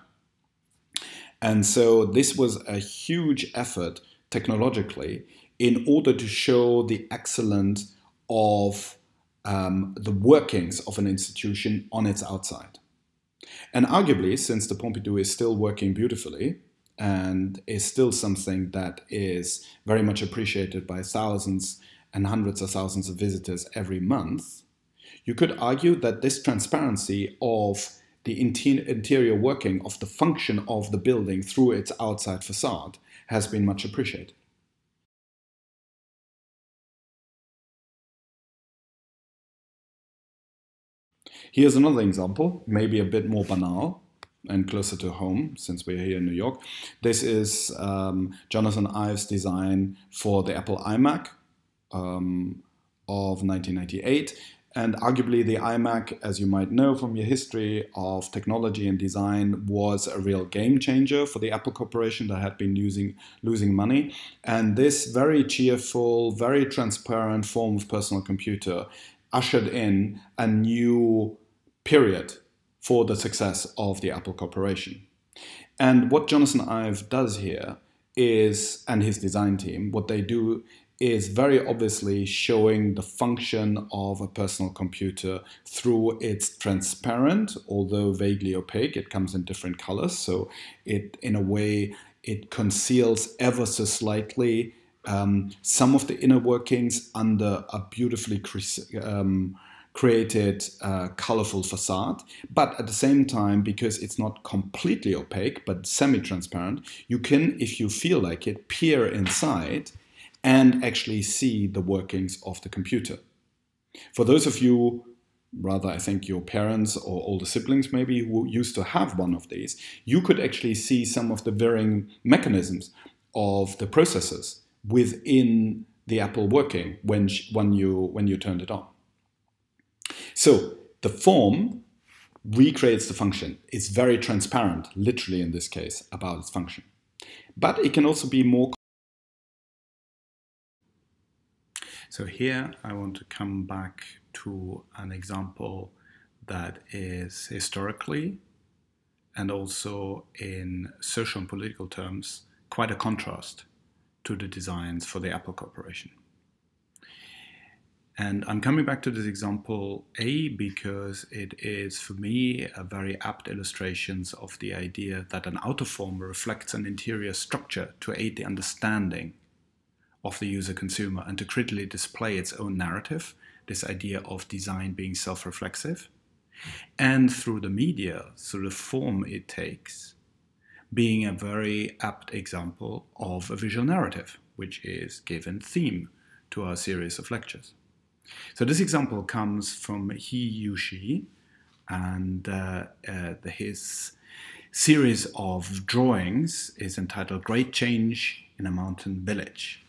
And so this was a huge effort technologically in order to show the excellence of um, the workings of an institution on its outside. And arguably, since the Pompidou is still working beautifully and is still something that is very much appreciated by thousands and hundreds of thousands of visitors every month, you could argue that this transparency of the interior working of the function of the building through its outside facade has been much appreciated. Here's another example, maybe a bit more banal and closer to home since we're here in New York. This is um, Jonathan Ives' design for the Apple iMac um, of 1998. And arguably, the iMac, as you might know from your history of technology and design, was a real game changer for the Apple Corporation that had been losing, losing money. And this very cheerful, very transparent form of personal computer ushered in a new period for the success of the Apple Corporation. And what Jonathan Ive does here is, and his design team, what they do is very obviously showing the function of a personal computer through its transparent, although vaguely opaque. It comes in different colors, so it, in a way, it conceals ever so slightly um, some of the inner workings under a beautifully um, created uh, colorful facade. But at the same time, because it's not completely opaque but semi transparent, you can, if you feel like it, peer inside and actually see the workings of the computer. For those of you, rather, I think your parents or older siblings maybe, who used to have one of these, you could actually see some of the varying mechanisms of the processors within the Apple working when, when, you, when you turned it on. So the form recreates the function. It's very transparent, literally in this case, about its function. But it can also be more So here I want to come back to an example that is historically and also in social and political terms quite a contrast to the designs for the Apple Corporation. And I'm coming back to this example A because it is for me a very apt illustration of the idea that an outer form reflects an interior structure to aid the understanding of the user consumer and to critically display its own narrative, this idea of design being self reflexive, and through the media, through the form it takes, being a very apt example of a visual narrative, which is given theme to our series of lectures. So this example comes from He Youzhi, and uh, uh, his series of drawings is entitled Great Change in a Mountain Village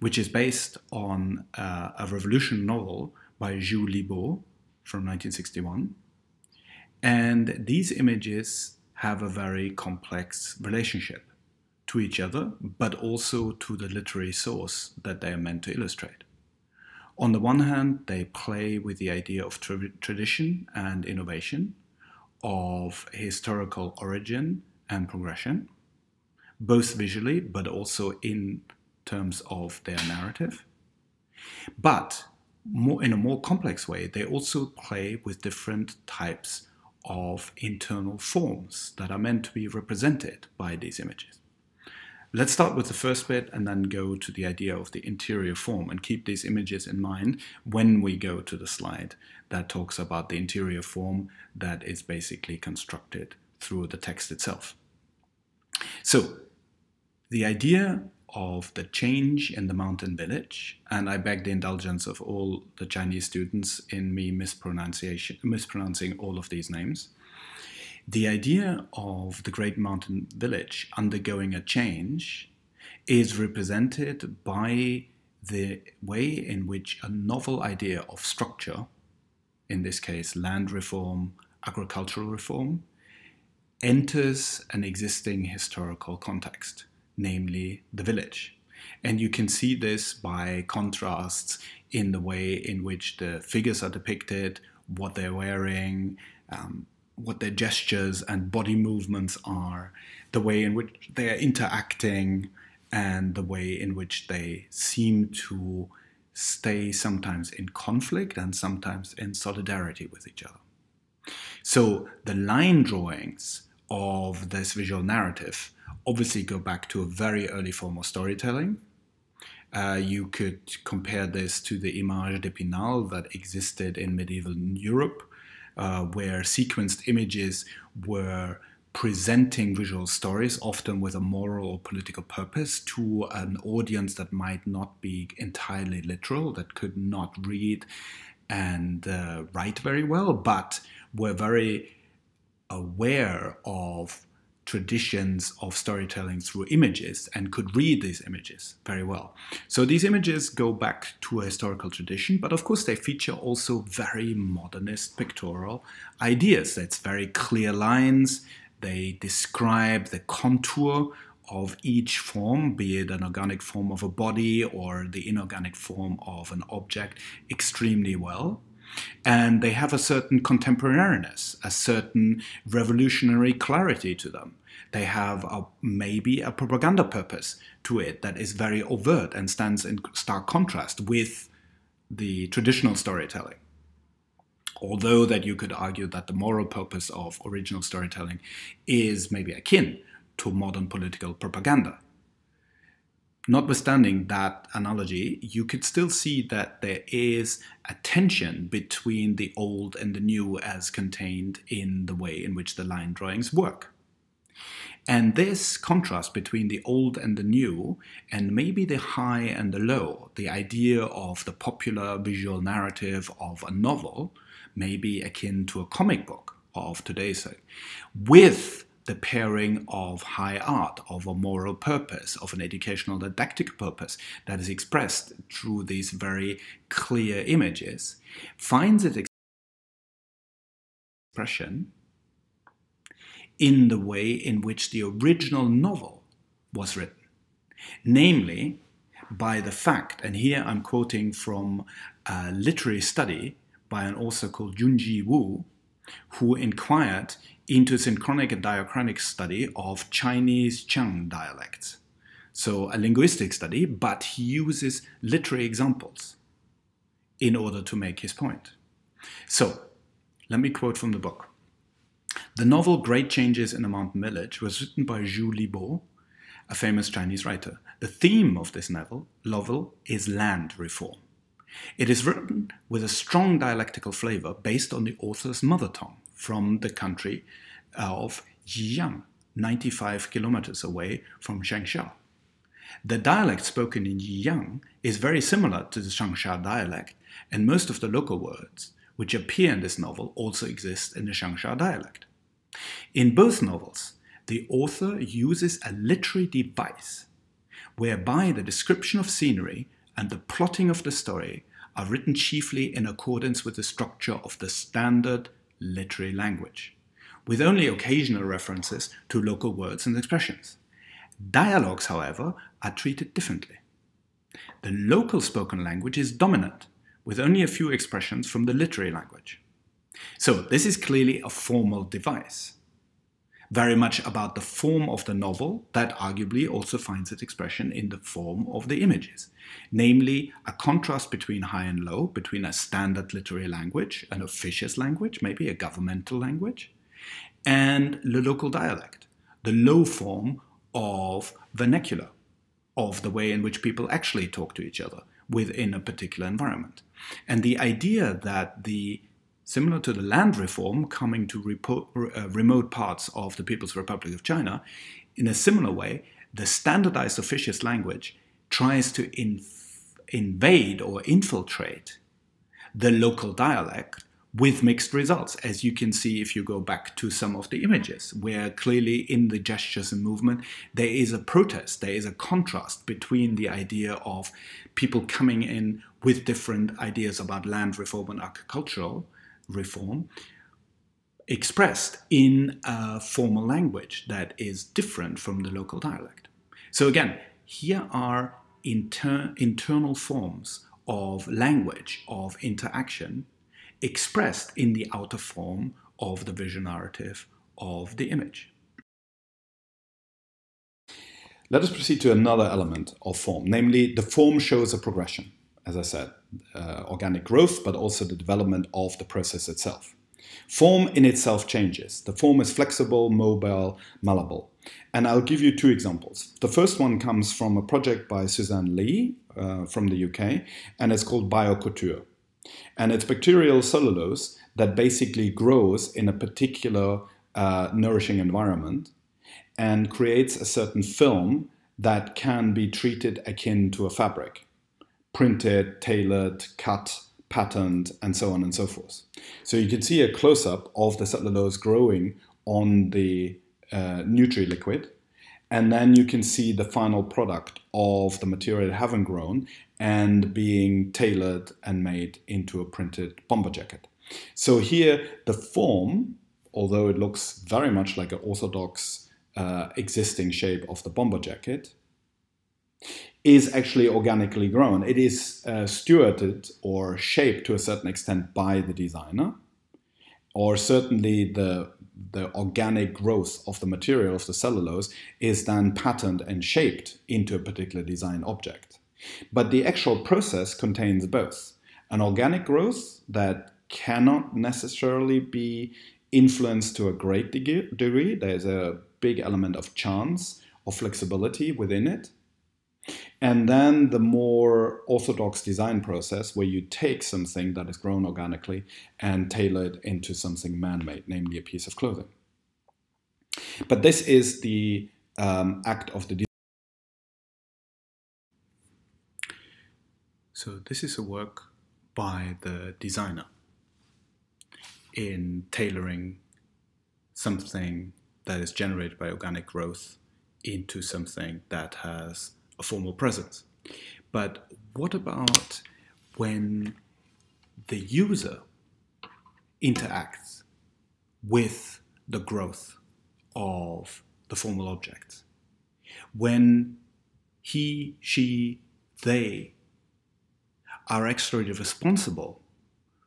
which is based on uh, a revolution novel by Zhou Libo from 1961. And these images have a very complex relationship to each other, but also to the literary source that they are meant to illustrate. On the one hand, they play with the idea of tra tradition and innovation, of historical origin and progression, both visually but also in terms of their narrative. But more, in a more complex way, they also play with different types of internal forms that are meant to be represented by these images. Let's start with the first bit and then go to the idea of the interior form and keep these images in mind when we go to the slide that talks about the interior form that is basically constructed through the text itself. So the idea of the change in the mountain village, and I beg the indulgence of all the Chinese students in me mispronunciation, mispronouncing all of these names. The idea of the great mountain village undergoing a change is represented by the way in which a novel idea of structure, in this case land reform, agricultural reform, enters an existing historical context namely the village. And you can see this by contrasts in the way in which the figures are depicted, what they're wearing, um, what their gestures and body movements are, the way in which they are interacting, and the way in which they seem to stay sometimes in conflict and sometimes in solidarity with each other. So the line drawings of this visual narrative obviously go back to a very early form of storytelling. Uh, you could compare this to the image d'Epinal that existed in medieval Europe, uh, where sequenced images were presenting visual stories, often with a moral or political purpose, to an audience that might not be entirely literal, that could not read and uh, write very well, but were very aware of traditions of storytelling through images and could read these images very well. So these images go back to a historical tradition, but of course they feature also very modernist pictorial ideas. That's very clear lines. They describe the contour of each form, be it an organic form of a body or the inorganic form of an object, extremely well. And they have a certain contemporaneous, a certain revolutionary clarity to them. They have a, maybe a propaganda purpose to it that is very overt and stands in stark contrast with the traditional storytelling. Although that you could argue that the moral purpose of original storytelling is maybe akin to modern political propaganda. Notwithstanding that analogy, you could still see that there is a tension between the old and the new as contained in the way in which the line drawings work. And this contrast between the old and the new, and maybe the high and the low, the idea of the popular visual narrative of a novel, may be akin to a comic book of today's day, with the pairing of high art, of a moral purpose, of an educational didactic purpose that is expressed through these very clear images, finds its expression in the way in which the original novel was written. Namely, by the fact, and here I'm quoting from a literary study by an author called Yunji Wu, who inquired into a synchronic and diachronic study of Chinese Xiang dialects. So a linguistic study, but he uses literary examples in order to make his point. So let me quote from the book. The novel Great Changes in a Mountain Village was written by Zhou Libo, a famous Chinese writer. The theme of this novel, novel is land reform. It is written with a strong dialectical flavor based on the author's mother tongue from the country of Yiyang, 95 kilometers away from Changsha. The dialect spoken in Yiyang is very similar to the Changsha dialect, and most of the local words which appear in this novel also exist in the Changsha dialect. In both novels, the author uses a literary device whereby the description of scenery and the plotting of the story are written chiefly in accordance with the structure of the standard literary language, with only occasional references to local words and expressions. Dialogues, however, are treated differently. The local spoken language is dominant, with only a few expressions from the literary language. So this is clearly a formal device, very much about the form of the novel that arguably also finds its expression in the form of the images, namely a contrast between high and low, between a standard literary language, an officious language, maybe a governmental language, and the local dialect, the low form of vernacular, of the way in which people actually talk to each other within a particular environment. And the idea that the similar to the land reform coming to uh, remote parts of the People's Republic of China, in a similar way, the standardized officious language tries to inv invade or infiltrate the local dialect with mixed results, as you can see if you go back to some of the images, where clearly in the gestures and movement there is a protest, there is a contrast between the idea of people coming in with different ideas about land reform and agricultural reform expressed in a formal language that is different from the local dialect. So again, here are inter internal forms of language, of interaction, expressed in the outer form of the visual narrative of the image. Let us proceed to another element of form, namely the form shows a progression as I said, uh, organic growth, but also the development of the process itself. Form in itself changes. The form is flexible, mobile, malleable. And I'll give you two examples. The first one comes from a project by Suzanne Lee uh, from the UK, and it's called BioCouture. And it's bacterial cellulose that basically grows in a particular uh, nourishing environment and creates a certain film that can be treated akin to a fabric printed, tailored, cut, patterned, and so on and so forth. So you can see a close-up of the cellulose growing on the uh, Nutri-Liquid, and then you can see the final product of the material haven't grown and being tailored and made into a printed bomber jacket. So here the form, although it looks very much like an orthodox uh, existing shape of the bomber jacket, is actually organically grown. It is uh, stewarded or shaped to a certain extent by the designer, or certainly the the organic growth of the material of the cellulose is then patterned and shaped into a particular design object. But the actual process contains both an organic growth that cannot necessarily be influenced to a great degree. There's a big element of chance, of flexibility within it. And then the more orthodox design process where you take something that is grown organically and tailor it into something man made, namely a piece of clothing. But this is the um, act of the design. So this is a work by the designer in tailoring something that is generated by organic growth into something that has a formal presence. But what about when the user interacts with the growth of the formal object? When he, she, they are actually responsible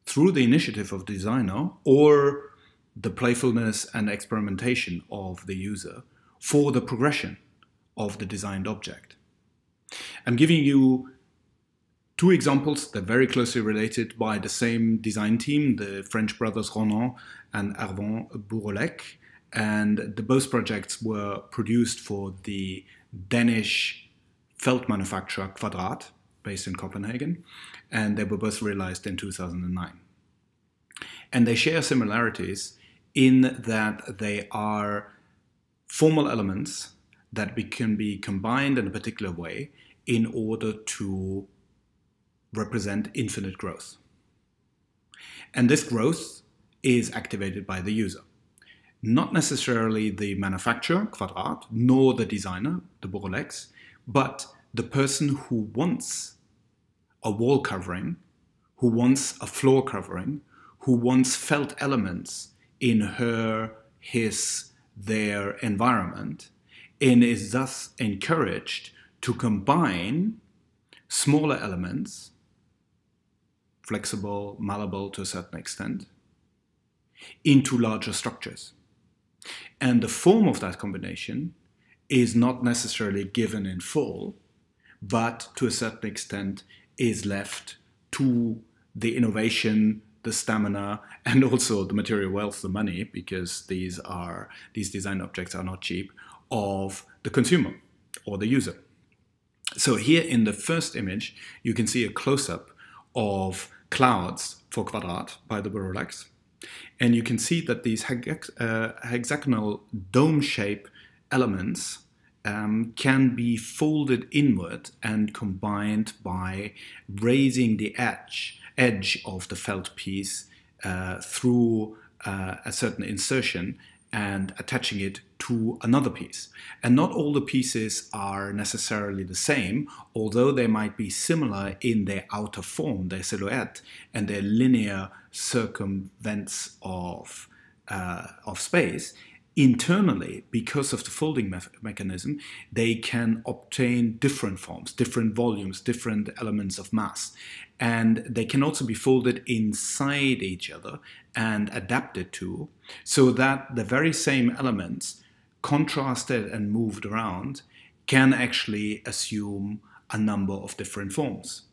through the initiative of designer or the playfulness and experimentation of the user for the progression of the designed object. I'm giving you two examples that are very closely related by the same design team, the French brothers Ronan and Erwan Bouroullec. And the both projects were produced for the Danish felt manufacturer Kvadrat, based in Copenhagen, and they were both realized in 2009. And they share similarities in that they are formal elements that we can be combined in a particular way in order to represent infinite growth. And this growth is activated by the user. Not necessarily the manufacturer, Kvadrat, nor the designer, the Bouroullec, but the person who wants a wall covering, who wants a floor covering, who wants felt elements in her, his, their environment, and is thus encouraged to combine smaller elements, flexible, malleable to a certain extent, into larger structures. And the form of that combination is not necessarily given in full, but to a certain extent is left to the innovation, the stamina, and also the material wealth, the money, because these are these design objects are not cheap, of the consumer or the user. So here in the first image, you can see a close-up of clouds for Kvadrat by the Bouroullec. And you can see that these uh, hexagonal dome shape elements um, can be folded inward and combined by raising the edge, edge of the felt piece uh, through uh, a certain insertion and attaching it to another piece. And not all the pieces are necessarily the same, although they might be similar in their outer form, their silhouette, and their linear circumvents of, uh, of space internally, because of the folding me mechanism, they can obtain different forms, different volumes, different elements of mass. And they can also be folded inside each other and adapted to, so that the very same elements, contrasted and moved around, can actually assume a number of different forms.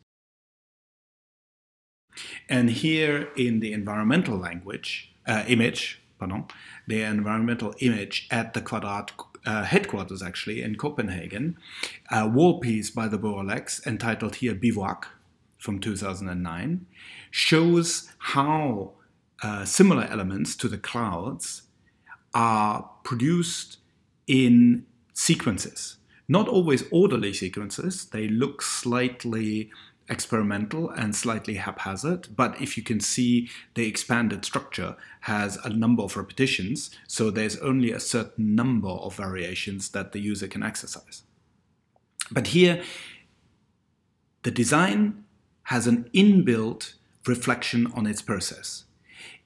And here in the environmental language, uh, image, pardon, the environmental image at the Kvadrat uh, headquarters, actually, in Copenhagen, a wall piece by the Bouroullec entitled here Bivouac from 2009 shows how uh, similar elements to the clouds are produced in sequences. Not always orderly sequences, they look slightly experimental and slightly haphazard, but if you can see the expanded structure has a number of repetitions, so there's only a certain number of variations that the user can exercise. But here, the design has an inbuilt reflection on its process.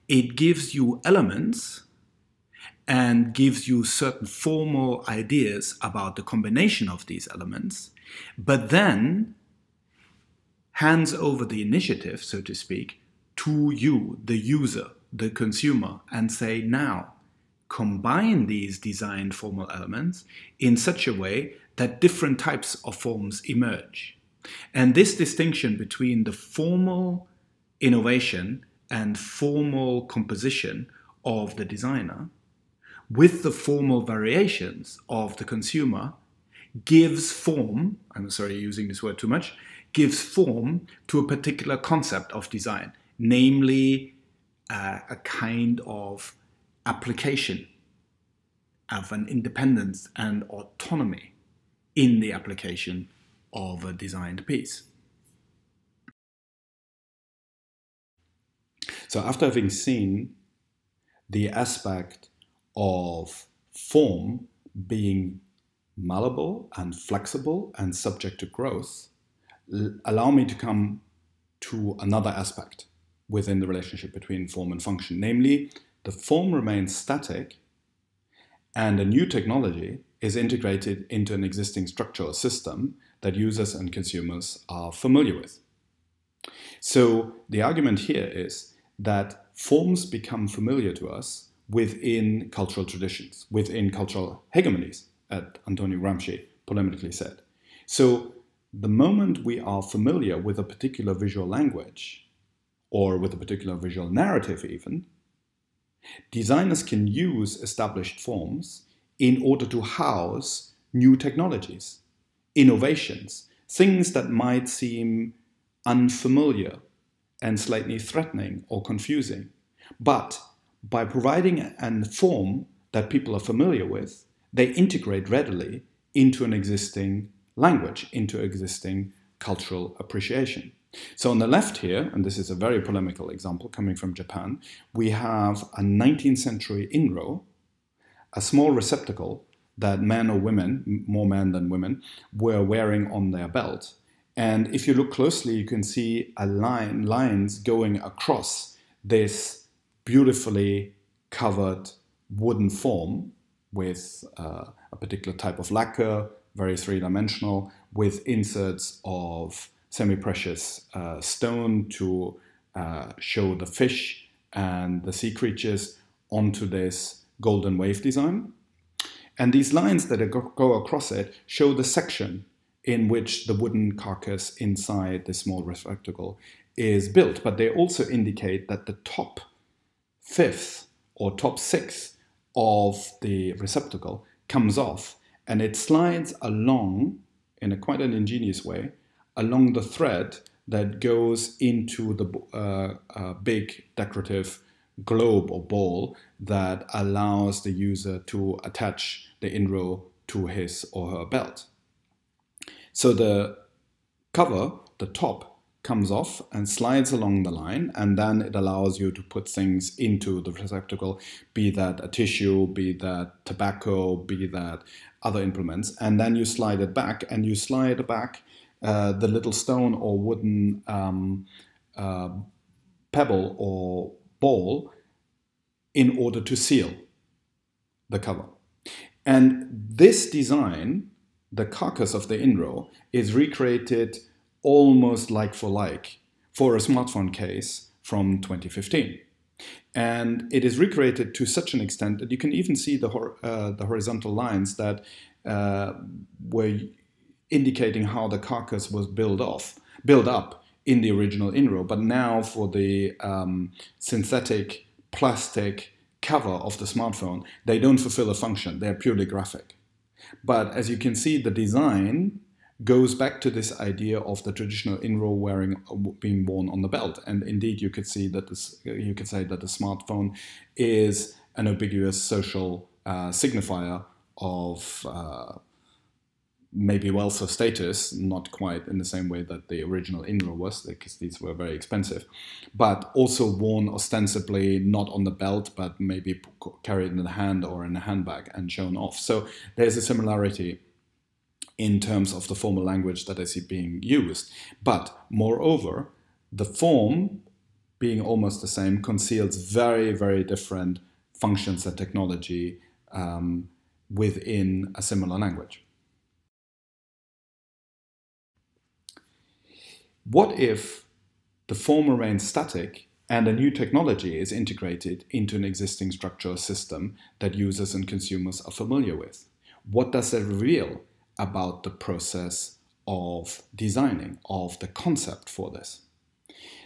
It gives you elements and gives you certain formal ideas about the combination of these elements but then hands over the initiative, so to speak, to you, the user, the consumer, and say, now, combine these designed formal elements in such a way that different types of forms emerge. And this distinction between the formal innovation and formal composition of the designer with the formal variations of the consumer gives form, I'm sorry using this word too much, gives form to a particular concept of design, namely uh, a kind of application of an independence and autonomy in the application of a designed piece. So after having seen the aspect of form being malleable and flexible and subject to growth, allow me to come to another aspect within the relationship between form and function. Namely, the form remains static and a new technology is integrated into an existing structural system that users and consumers are familiar with. So the argument here is that forms become familiar to us within cultural traditions, within cultural hegemonies, as Antonio Gramsci polemically said. So the moment we are familiar with a particular visual language, or with a particular visual narrative even, designers can use established forms in order to house new technologies, innovations, things that might seem unfamiliar and slightly threatening or confusing. But by providing a form that people are familiar with, they integrate readily into an existing language, into existing cultural appreciation. So on the left here, and this is a very polemical example coming from Japan, we have a 19th century inro, a small receptacle that men or women, more men than women, were wearing on their belt. And if you look closely, you can see a line, lines going across this beautifully covered wooden form with uh, a particular type of lacquer, very three-dimensional, with inserts of semi-precious uh, stone to uh, show the fish and the sea creatures onto this golden wave design. And these lines that go across it show the section in which the wooden carcass inside the small receptacle is built, but they also indicate that the top fifth or top sixth of the receptacle comes off and it slides along in a quite an ingenious way along the thread that goes into the uh, uh, big decorative globe or ball that allows the user to attach the inro to his or her belt. So the cover, the top, comes off and slides along the line, and then it allows you to put things into the receptacle, be that a tissue, be that tobacco, be that other implements, and then you slide it back, and you slide back uh, the little stone or wooden um, uh, pebble or ball in order to seal the cover. And this design the carcass of the Inro is recreated almost like for like for a smartphone case from 2015. And it is recreated to such an extent that you can even see the, hor uh, the horizontal lines that uh, were indicating how the carcass was built off, built up in the original Inro. But now for the um, synthetic plastic cover of the smartphone, they don't fulfill a function. They're purely graphic. But as you can see, the design goes back to this idea of the traditional inro wearing being worn on the belt. And indeed, you could see that this, you could say that the smartphone is an ambiguous social uh, signifier of uh, maybe wealth or status, not quite in the same way that the original Inro was, because these were very expensive, but also worn ostensibly not on the belt, but maybe carried in the hand or in a handbag and shown off. So there's a similarity in terms of the formal language that I see being used. But moreover, the form being almost the same conceals very, very different functions and technology um, within a similar language. What if the form remains static and a new technology is integrated into an existing structure or system that users and consumers are familiar with? What does that reveal about the process of designing, of the concept for this?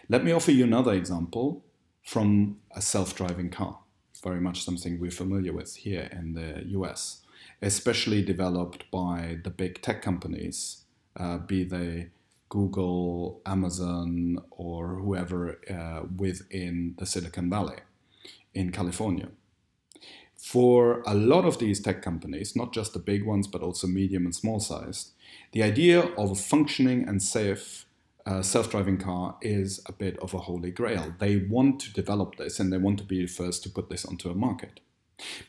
Let me offer you another example from a self-driving car, very much something we're familiar with here in the US, especially developed by the big tech companies, uh, be they Google, Amazon, or whoever uh, within the Silicon Valley in California. For a lot of these tech companies, not just the big ones, but also medium and small sized, the idea of a functioning and safe uh, self-driving car is a bit of a holy grail. They want to develop this and they want to be the first to put this onto a market.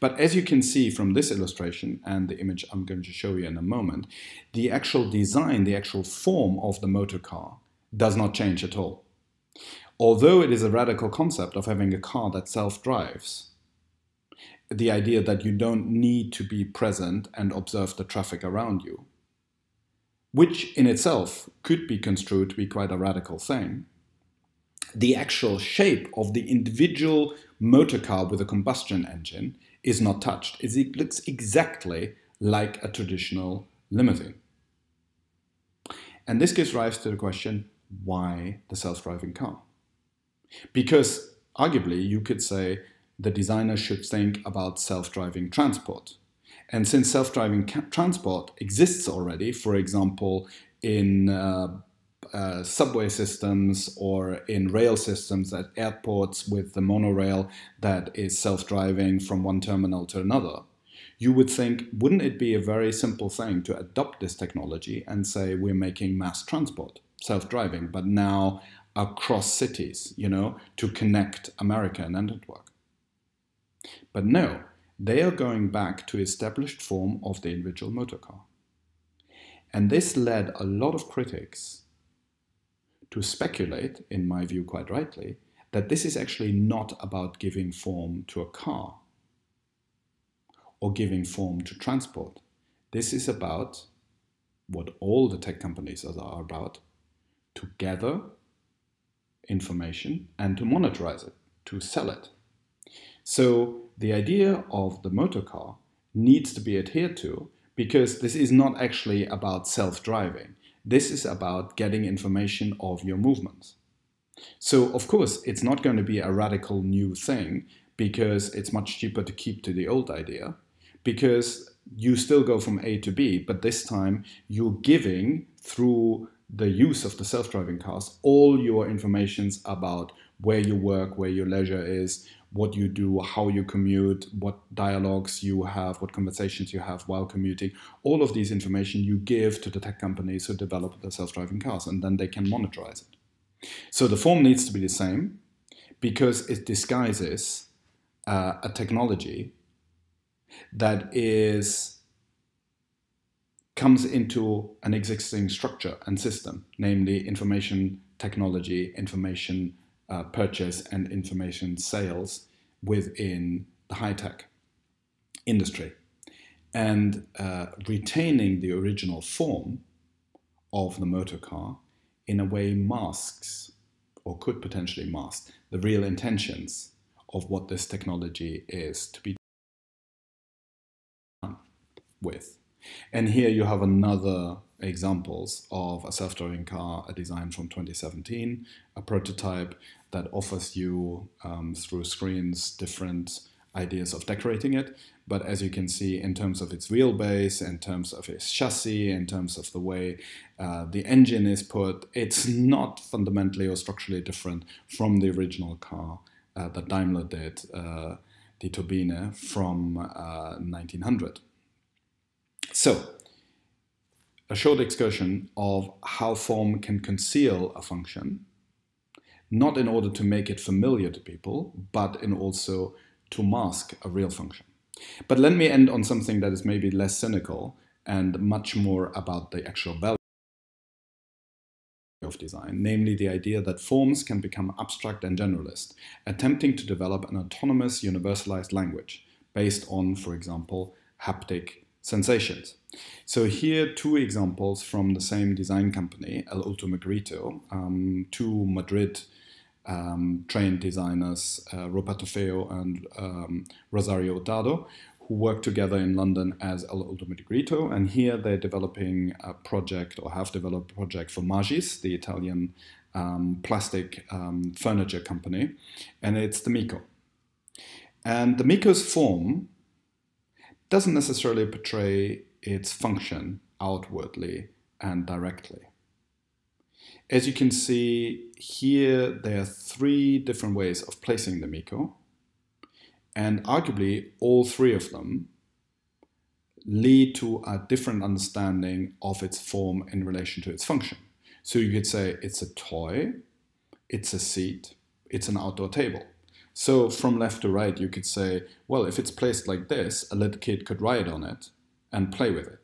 But as you can see from this illustration and the image I'm going to show you in a moment, the actual design, the actual form of the motor car does not change at all. Although it is a radical concept of having a car that self-drives, the idea that you don't need to be present and observe the traffic around you, which in itself could be construed to be quite a radical thing, the actual shape of the individual motor car with a combustion engine is not touched. It looks exactly like a traditional limousine. And this gives rise to the question, why the self-driving car? Because arguably you could say the designer should think about self-driving transport. And since self-driving transport exists already, for example, in uh, uh, subway systems or in rail systems at airports with the monorail that is self-driving from one terminal to another, you would think, wouldn't it be a very simple thing to adopt this technology and say we're making mass transport, self-driving, but now across cities, you know, to connect America and network. But no, they are going back to established form of the individual motor car. And this led a lot of critics to speculate, in my view quite rightly, that this is actually not about giving form to a car or giving form to transport. This is about what all the tech companies are about, to gather information and to monetize it, to sell it. So the idea of the motor car needs to be adhered to because this is not actually about self-driving. This is about getting information of your movements. So of course, it's not going to be a radical new thing because it's much cheaper to keep to the old idea because you still go from A to B, but this time you're giving through the use of the self-driving cars all your informations about where you work, where your leisure is, what you do, how you commute, what dialogues you have, what conversations you have while commuting. All of these information you give to the tech companies who develop the self-driving cars, and then they can monetize it. So the form needs to be the same because it disguises uh, a technology that is comes into an existing structure and system, namely information technology, information uh, purchase and information sales within the high tech industry. And uh, retaining the original form of the motor car in a way masks or could potentially mask the real intentions of what this technology is to be done with. And here you have another examples of a self-driving car, a design from 2017, a prototype that offers you um, through screens different ideas of decorating it. But as you can see, in terms of its wheelbase, in terms of its chassis, in terms of the way uh, the engine is put, it's not fundamentally or structurally different from the original car uh, that Daimler did, uh, the Turbine, from 1900. Uh, so, a short excursion of how form can conceal a function, not in order to make it familiar to people, but in also to mask a real function. But let me end on something that is maybe less cynical and much more about the actual value of design, namely the idea that forms can become abstract and generalist, attempting to develop an autonomous universalized language based on, for example, haptic sensations. So here, two examples from the same design company, El Ultimo Grito, um, two Madrid um, trained designers, uh, Roberto Feo and um, Rosario Hurtado, who work together in London as El Ultimo Grito. And here they're developing a project or have developed a project for Magis, the Italian um, plastic um, furniture company, and it's the Mico. And the Mico's form doesn't necessarily portray its function outwardly and directly. As you can see here, there are three different ways of placing the Mico, and arguably all three of them lead to a different understanding of its form in relation to its function. So you could say it's a toy, it's a seat, it's an outdoor table. So from left to right, you could say, well, if it's placed like this, a little kid could ride on it and play with it.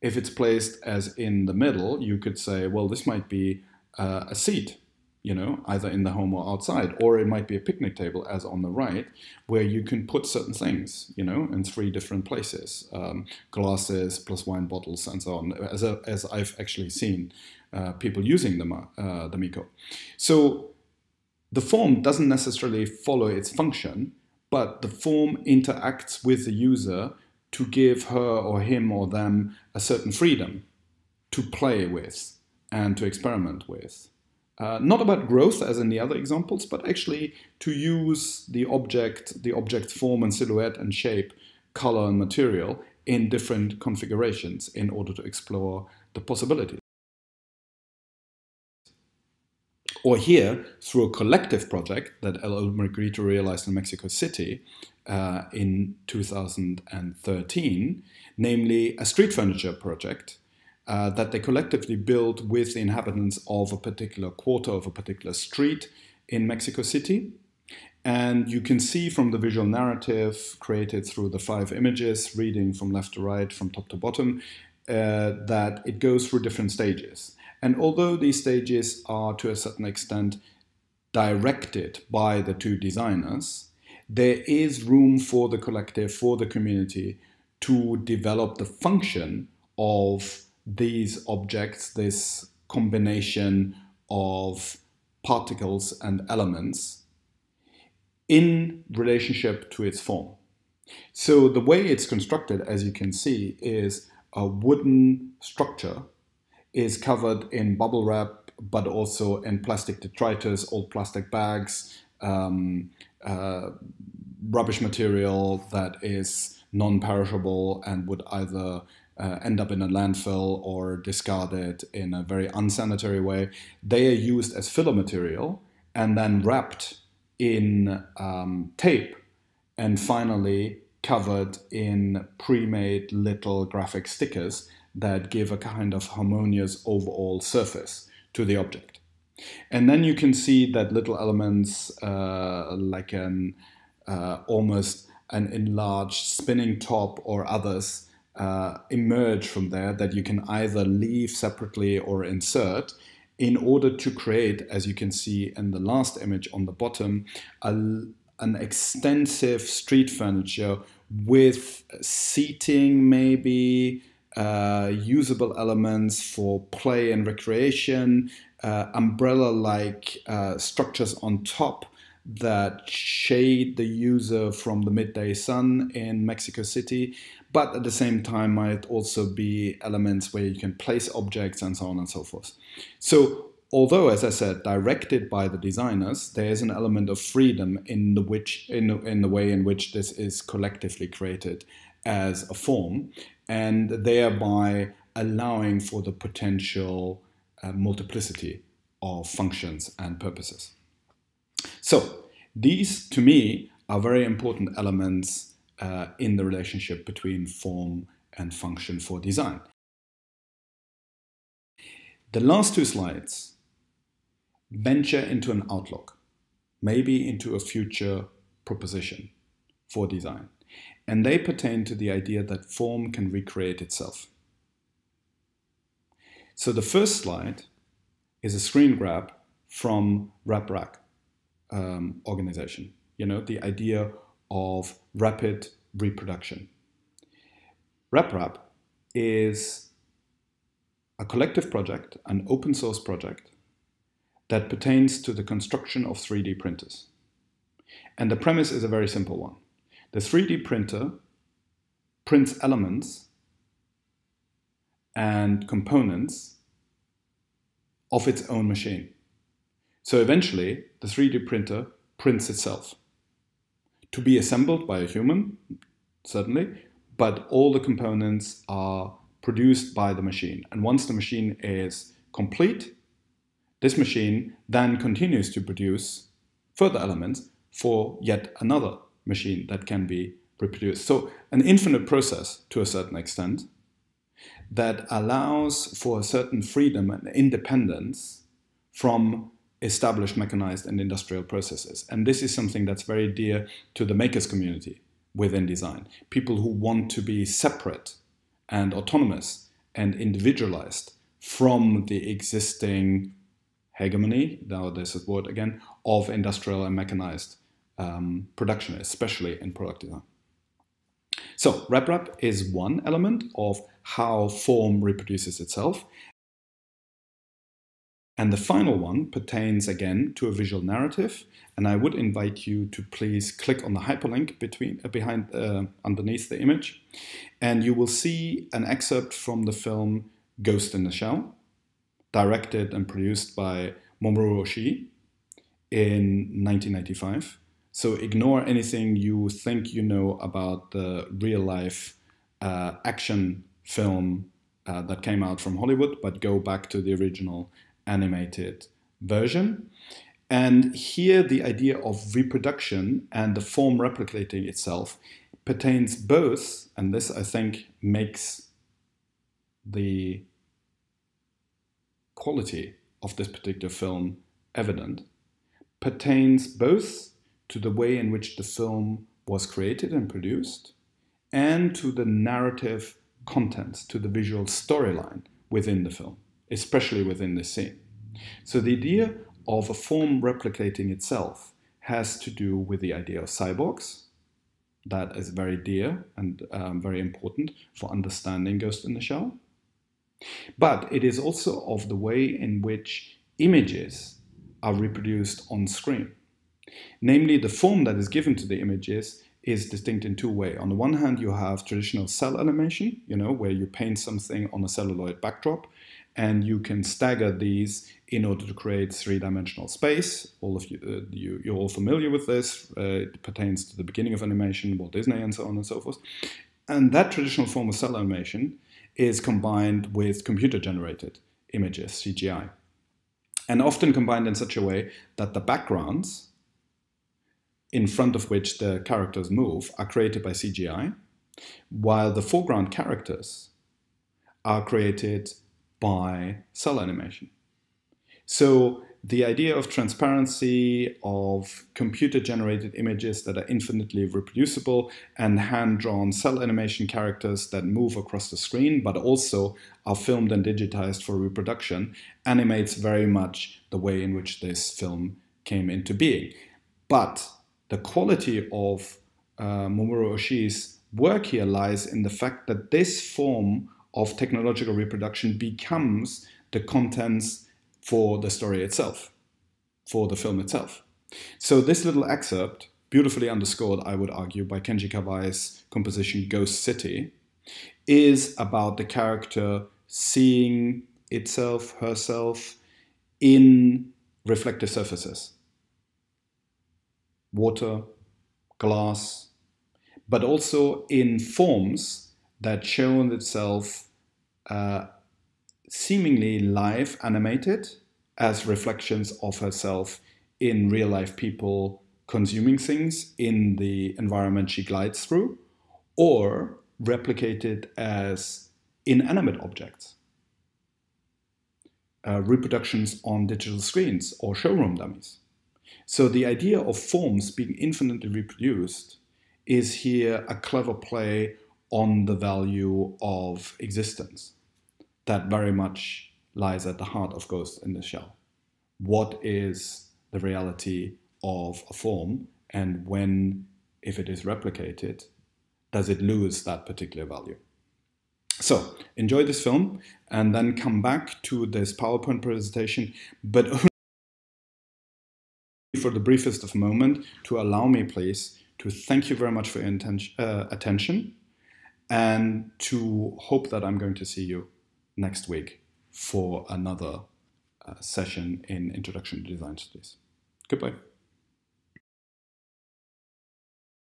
If it's placed as in the middle, you could say, well, this might be uh, a seat, you know, either in the home or outside, or it might be a picnic table, as on the right, where you can put certain things, you know, in three different places, um, glasses plus wine bottles and so on, as, a, as I've actually seen uh, people using the, uh, the Mico. So the form doesn't necessarily follow its function, but the form interacts with the user to give her or him or them a certain freedom to play with and to experiment with. Uh, not about growth as in the other examples, but actually to use the object, the object's form and silhouette and shape, color and material in different configurations in order to explore the possibilities. Or here, through a collective project that El Ultimo realized in Mexico City uh, in 2013, namely a street furniture project uh, that they collectively built with the inhabitants of a particular quarter of a particular street in Mexico City. And you can see from the visual narrative created through the five images, reading from left to right, from top to bottom, uh, that it goes through different stages. And although these stages are to a certain extent directed by the two designers, there is room for the collective, for the community to develop the function of these objects, this combination of particles and elements in relationship to its form. So the way it's constructed, as you can see, is a wooden structure is covered in bubble wrap, but also in plastic detritus, old plastic bags, um, uh, rubbish material that is non-perishable and would either uh, end up in a landfill or discarded in a very unsanitary way. They are used as filler material and then wrapped in um, tape and finally covered in pre-made little graphic stickers that give a kind of harmonious overall surface to the object. And then you can see that little elements uh, like an uh, almost an enlarged spinning top or others uh, emerge from there that you can either leave separately or insert in order to create, as you can see in the last image on the bottom, a, an extensive street furniture with seating maybe, uh, usable elements for play and recreation, uh, umbrella like uh, structures on top that shade the user from the midday sun in Mexico City, but at the same time might also be elements where you can place objects and so on and so forth. So although, as I said, directed by the designers, there is an element of freedom in the which in in the way in which this is collectively created as a form, and thereby allowing for the potential uh, multiplicity of functions and purposes. So these, to me, are very important elements uh, in the relationship between form and function for design. The last two slides venture into an outlook, maybe into a future proposition for design and they pertain to the idea that form can recreate itself. So the first slide is a screen grab from RepRap um, organization. You know, the idea of rapid reproduction. RepRap is a collective project, an open source project that pertains to the construction of 3D printers. And the premise is a very simple one. The 3D printer prints elements and components of its own machine. So eventually, the 3D printer prints itself to be assembled by a human, certainly, but all the components are produced by the machine. And once the machine is complete, this machine then continues to produce further elements for yet another machine that can be reproduced. So an infinite process to a certain extent that allows for a certain freedom and independence from established mechanized and industrial processes. And this is something that's very dear to the makers community within design. People who want to be separate and autonomous and individualized from the existing hegemony, now this is word again, of industrial and mechanized um, production, especially in product design. So RepRap is one element of how form reproduces itself. And the final one pertains again to a visual narrative. And I would invite you to please click on the hyperlink between, uh, behind, uh, underneath the image. And you will see an excerpt from the film Ghost in the Shell, directed and produced by Mamoru Oshii in 1995. So ignore anything you think you know about the real life uh, action film uh, that came out from Hollywood, but go back to the original animated version. And here, the idea of reproduction and the form replicating itself pertains both, and this I think makes the quality of this particular film evident, pertains both to the way in which the film was created and produced, and to the narrative contents, to the visual storyline within the film, especially within the scene. So the idea of a form replicating itself has to do with the idea of cyborgs. That is very dear and um, very important for understanding Ghost in the Shell. But it is also of the way in which images are reproduced on screen. Namely, the form that is given to the images is distinct in two ways. On the one hand, you have traditional cel animation, you know, where you paint something on a celluloid backdrop, and you can stagger these in order to create three-dimensional space. All of you, uh, you, you're all familiar with this. Uh, it pertains to the beginning of animation, Walt Disney, and so on and so forth. And that traditional form of cel animation is combined with computer-generated images, CGI, and often combined in such a way that the backgrounds in front of which the characters move are created by CGI, while the foreground characters are created by cel animation. So the idea of transparency, of computer generated images that are infinitely reproducible, and hand drawn cel animation characters that move across the screen, but also are filmed and digitized for reproduction, animates very much the way in which this film came into being. But the quality of uh, Mamoru Oshii's work here lies in the fact that this form of technological reproduction becomes the contents for the story itself, for the film itself. So this little excerpt, beautifully underscored, I would argue, by Kenji Kawai's composition Ghost City, is about the character seeing itself, herself, in reflective surfaces water, glass, but also in forms that show itself uh, seemingly live animated as reflections of herself in real life people consuming things in the environment she glides through, or replicated as inanimate objects. Uh, reproductions on digital screens or showroom dummies. So the idea of forms being infinitely reproduced is here a clever play on the value of existence that very much lies at the heart of Ghost in the Shell. What is the reality of a form and when, if it is replicated, does it lose that particular value? So enjoy this film and then come back to this PowerPoint presentation, but for the briefest of moment to allow me, please, to thank you very much for your uh, attention and to hope that I'm going to see you next week for another uh, session in Introduction to Design Studies. Goodbye.